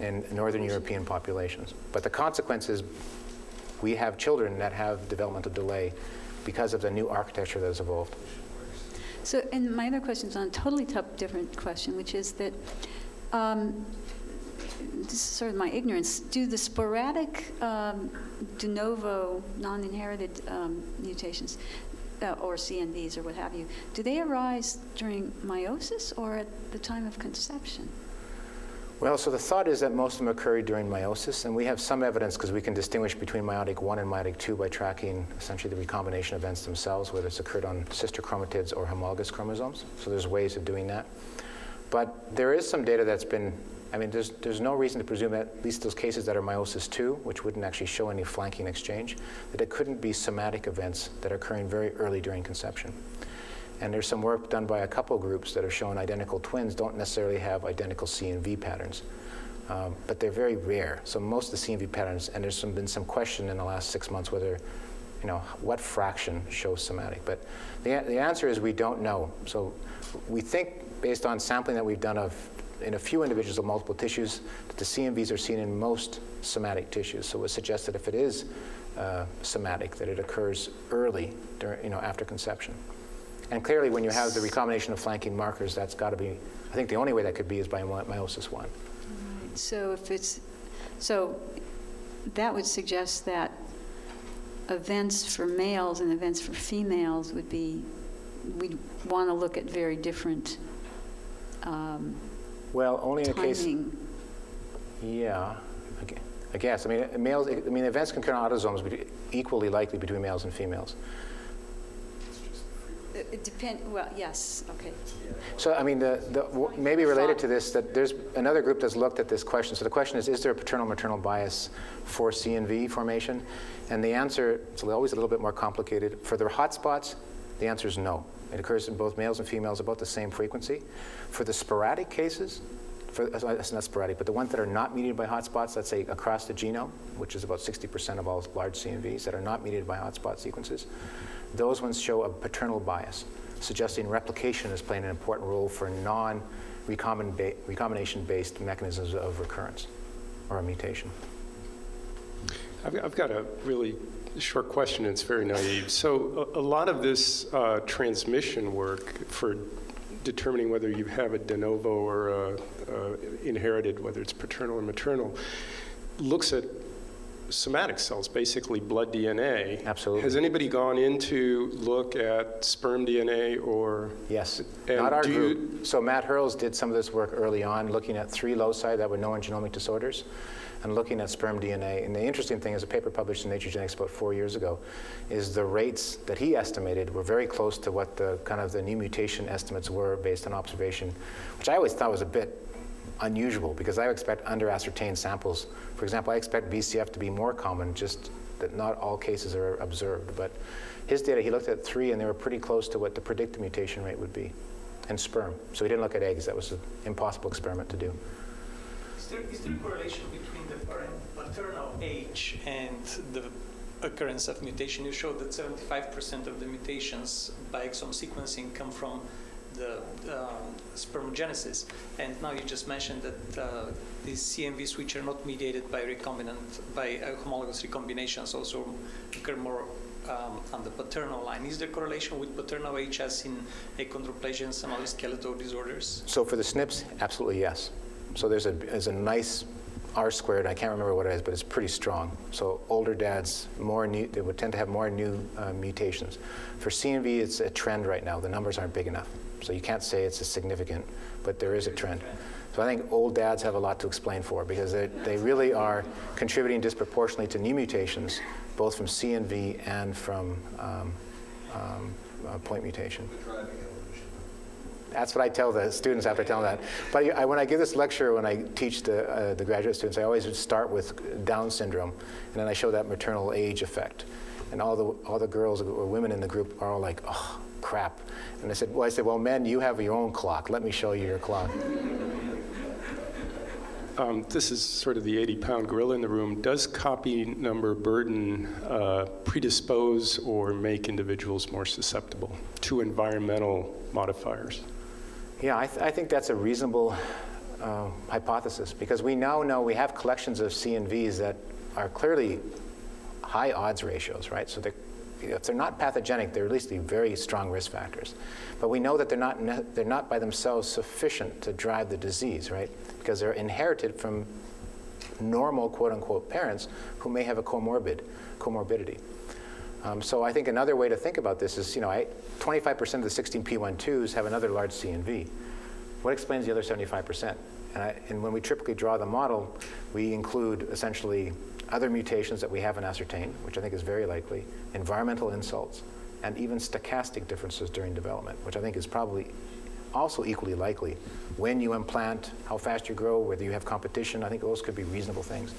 in Northern European populations. But the consequence is we have children that have developmental delay because of the new architecture that has evolved. So, and my other question is on a totally different question, which is that um, this is sort of my ignorance. Do the sporadic um, de novo, non-inherited um, mutations, uh, or CNVs or what have you, do they arise during meiosis or at the time of conception? Well, so the thought is that most of them occur during meiosis, and we have some evidence because we can distinguish between meiotic 1 and meiotic 2 by tracking essentially the recombination events themselves, whether it's occurred on sister chromatids or homologous chromosomes. So there's ways of doing that. But there is some data that's been, I mean, there's, there's no reason to presume that at least those cases that are meiosis 2, which wouldn't actually show any flanking exchange, that it couldn't be somatic events that are occurring very early during conception. And there's some work done by a couple groups that have shown identical twins don't necessarily have identical CNV patterns. Um, but they're very rare. So most of the CNV patterns, and there's some, been some question in the last six months whether, you know, what fraction shows somatic. But the, the answer is we don't know. So we think based on sampling that we've done of in a few individuals of multiple tissues, that the CNVs are seen in most somatic tissues. So it would suggest that if it is uh, somatic, that it occurs early, during, you know, after conception. And clearly, when you have the recombination of flanking markers, that's got to be, I think the only way that could be is by meiosis 1. So if it's, so that would suggest that events for males and events for females would be, we'd want to look at very different um, Well, only in a case, yeah, I I guess. I mean, males, I mean, events can occur on autosomes bet- equally likely between males and females. It depend, well, yes, okay. So, I mean, the, the, w- maybe related to this, that there's another group that's looked at this question. So the question is, is there a paternal-maternal bias for CNV formation? And the answer is always a little bit more complicated. For the hotspots, the answer is no. It occurs in both males and females about the same frequency. For the sporadic cases, for, uh, it's not sporadic, but the ones that are not mediated by hotspots, let's say across the genome, which is about 60% of all large CNVs that are not mediated by hotspot sequences, those ones show a paternal bias, suggesting replication is playing an important role for non-recombination-based mechanisms of recurrence or a mutation. I've, I've got a really short question, it's very naive. So a, a lot of this uh, transmission work for determining whether you have a de novo or a, uh, inherited, whether it's paternal or maternal, looks at somatic cells, basically blood DNA. Absolutely. Has anybody gone in to look at sperm DNA or? Yes, not our do you- group. So Matt Hurles did some of this work early on, looking at three loci that were known genomic disorders and looking at sperm DNA. And the interesting thing is a paper published in Nature Genetics about four years ago is the rates that he estimated were very close to what the kind of the new mutation estimates were based on observation, which I always thought was a bit unusual because I expect under ascertained samples. For example, I expect VCF to be more common, just that not all cases are observed. But his data, he looked at three and they were pretty close to what the predicted mutation rate would be in sperm. So he didn't look at eggs. That was an impossible experiment to do. Is there, is there a correlation between the paternal age and the occurrence of mutation? You showed that 75% of the mutations by exome sequencing come from the um, spermogenesis, and now you just mentioned that uh, these CNVs, which are not mediated by recombinant, by uh, homologous recombinations, also occur more um, on the paternal line. Is there correlation with paternal as in achondroplasia and some other skeletal disorders? So for the SNPs, absolutely yes. So there's a, there's a nice R squared, I can't remember what it is, but it's pretty strong. So older dads, more new, they would tend to have more new uh, mutations. For CNV, it's a trend right now. The numbers aren't big enough. So you can't say it's a significant, but there is a trend. So I think old dads have a lot to explain for because they, they really are contributing disproportionately to new mutations, both from CNV and from um, um, uh, point mutation. That's what I tell the students after I tell them that. But I, when I give this lecture, when I teach the, uh, the graduate students, I always start with Down syndrome, and then I show that maternal age effect. And all the, all the girls or women in the group are all like, oh, crap. And I said, well, I said, well, men, you have your own clock. Let me show you your clock. Um, this is sort of the 80 pound gorilla in the room. Does copy number burden uh, predispose or make individuals more susceptible to environmental modifiers? Yeah, I, th I think that's a reasonable uh, hypothesis because we now know we have collections of CNVs that are clearly high odds ratios, right? So they're, if they're not pathogenic, they're at least very strong risk factors. But we know that they're not, they're not by themselves sufficient to drive the disease, right? Because they're inherited from normal, quote unquote, parents who may have a comorbid, comorbidity. Um, so I think another way to think about this is, you know, I, 25% of the 16p12s have another large CNV. What explains the other 75%? And, I, and when we typically draw the model, we include essentially other mutations that we haven't ascertained, which I think is very likely, environmental insults, and even stochastic differences during development, which I think is probably also equally likely. When you implant, how fast you grow, whether you have competition, I think those could be reasonable things.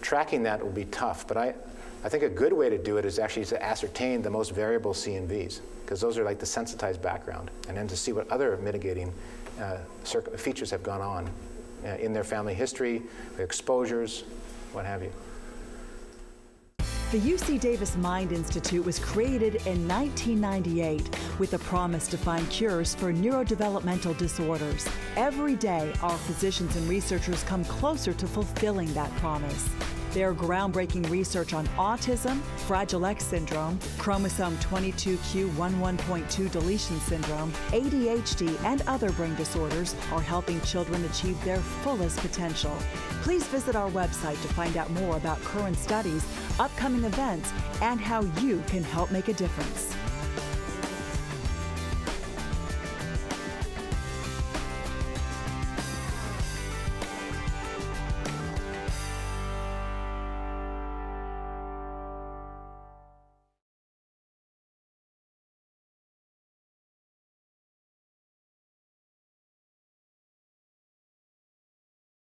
Tracking that will be tough, but I, I think a good way to do it is actually to ascertain the most variable CNVs, because those are like the sensitized background, and then to see what other mitigating uh, features have gone on uh, in their family history, exposures, what have you. The UC Davis Mind Institute was created in 1998 with a promise to find cures for neurodevelopmental disorders. Every day, our physicians and researchers come closer to fulfilling that promise. Their groundbreaking research on autism, Fragile X syndrome, chromosome 22q11.2 deletion syndrome, ADHD, and other brain disorders are helping children achieve their fullest potential. Please visit our website to find out more about current studies, upcoming events, and how you can help make a difference.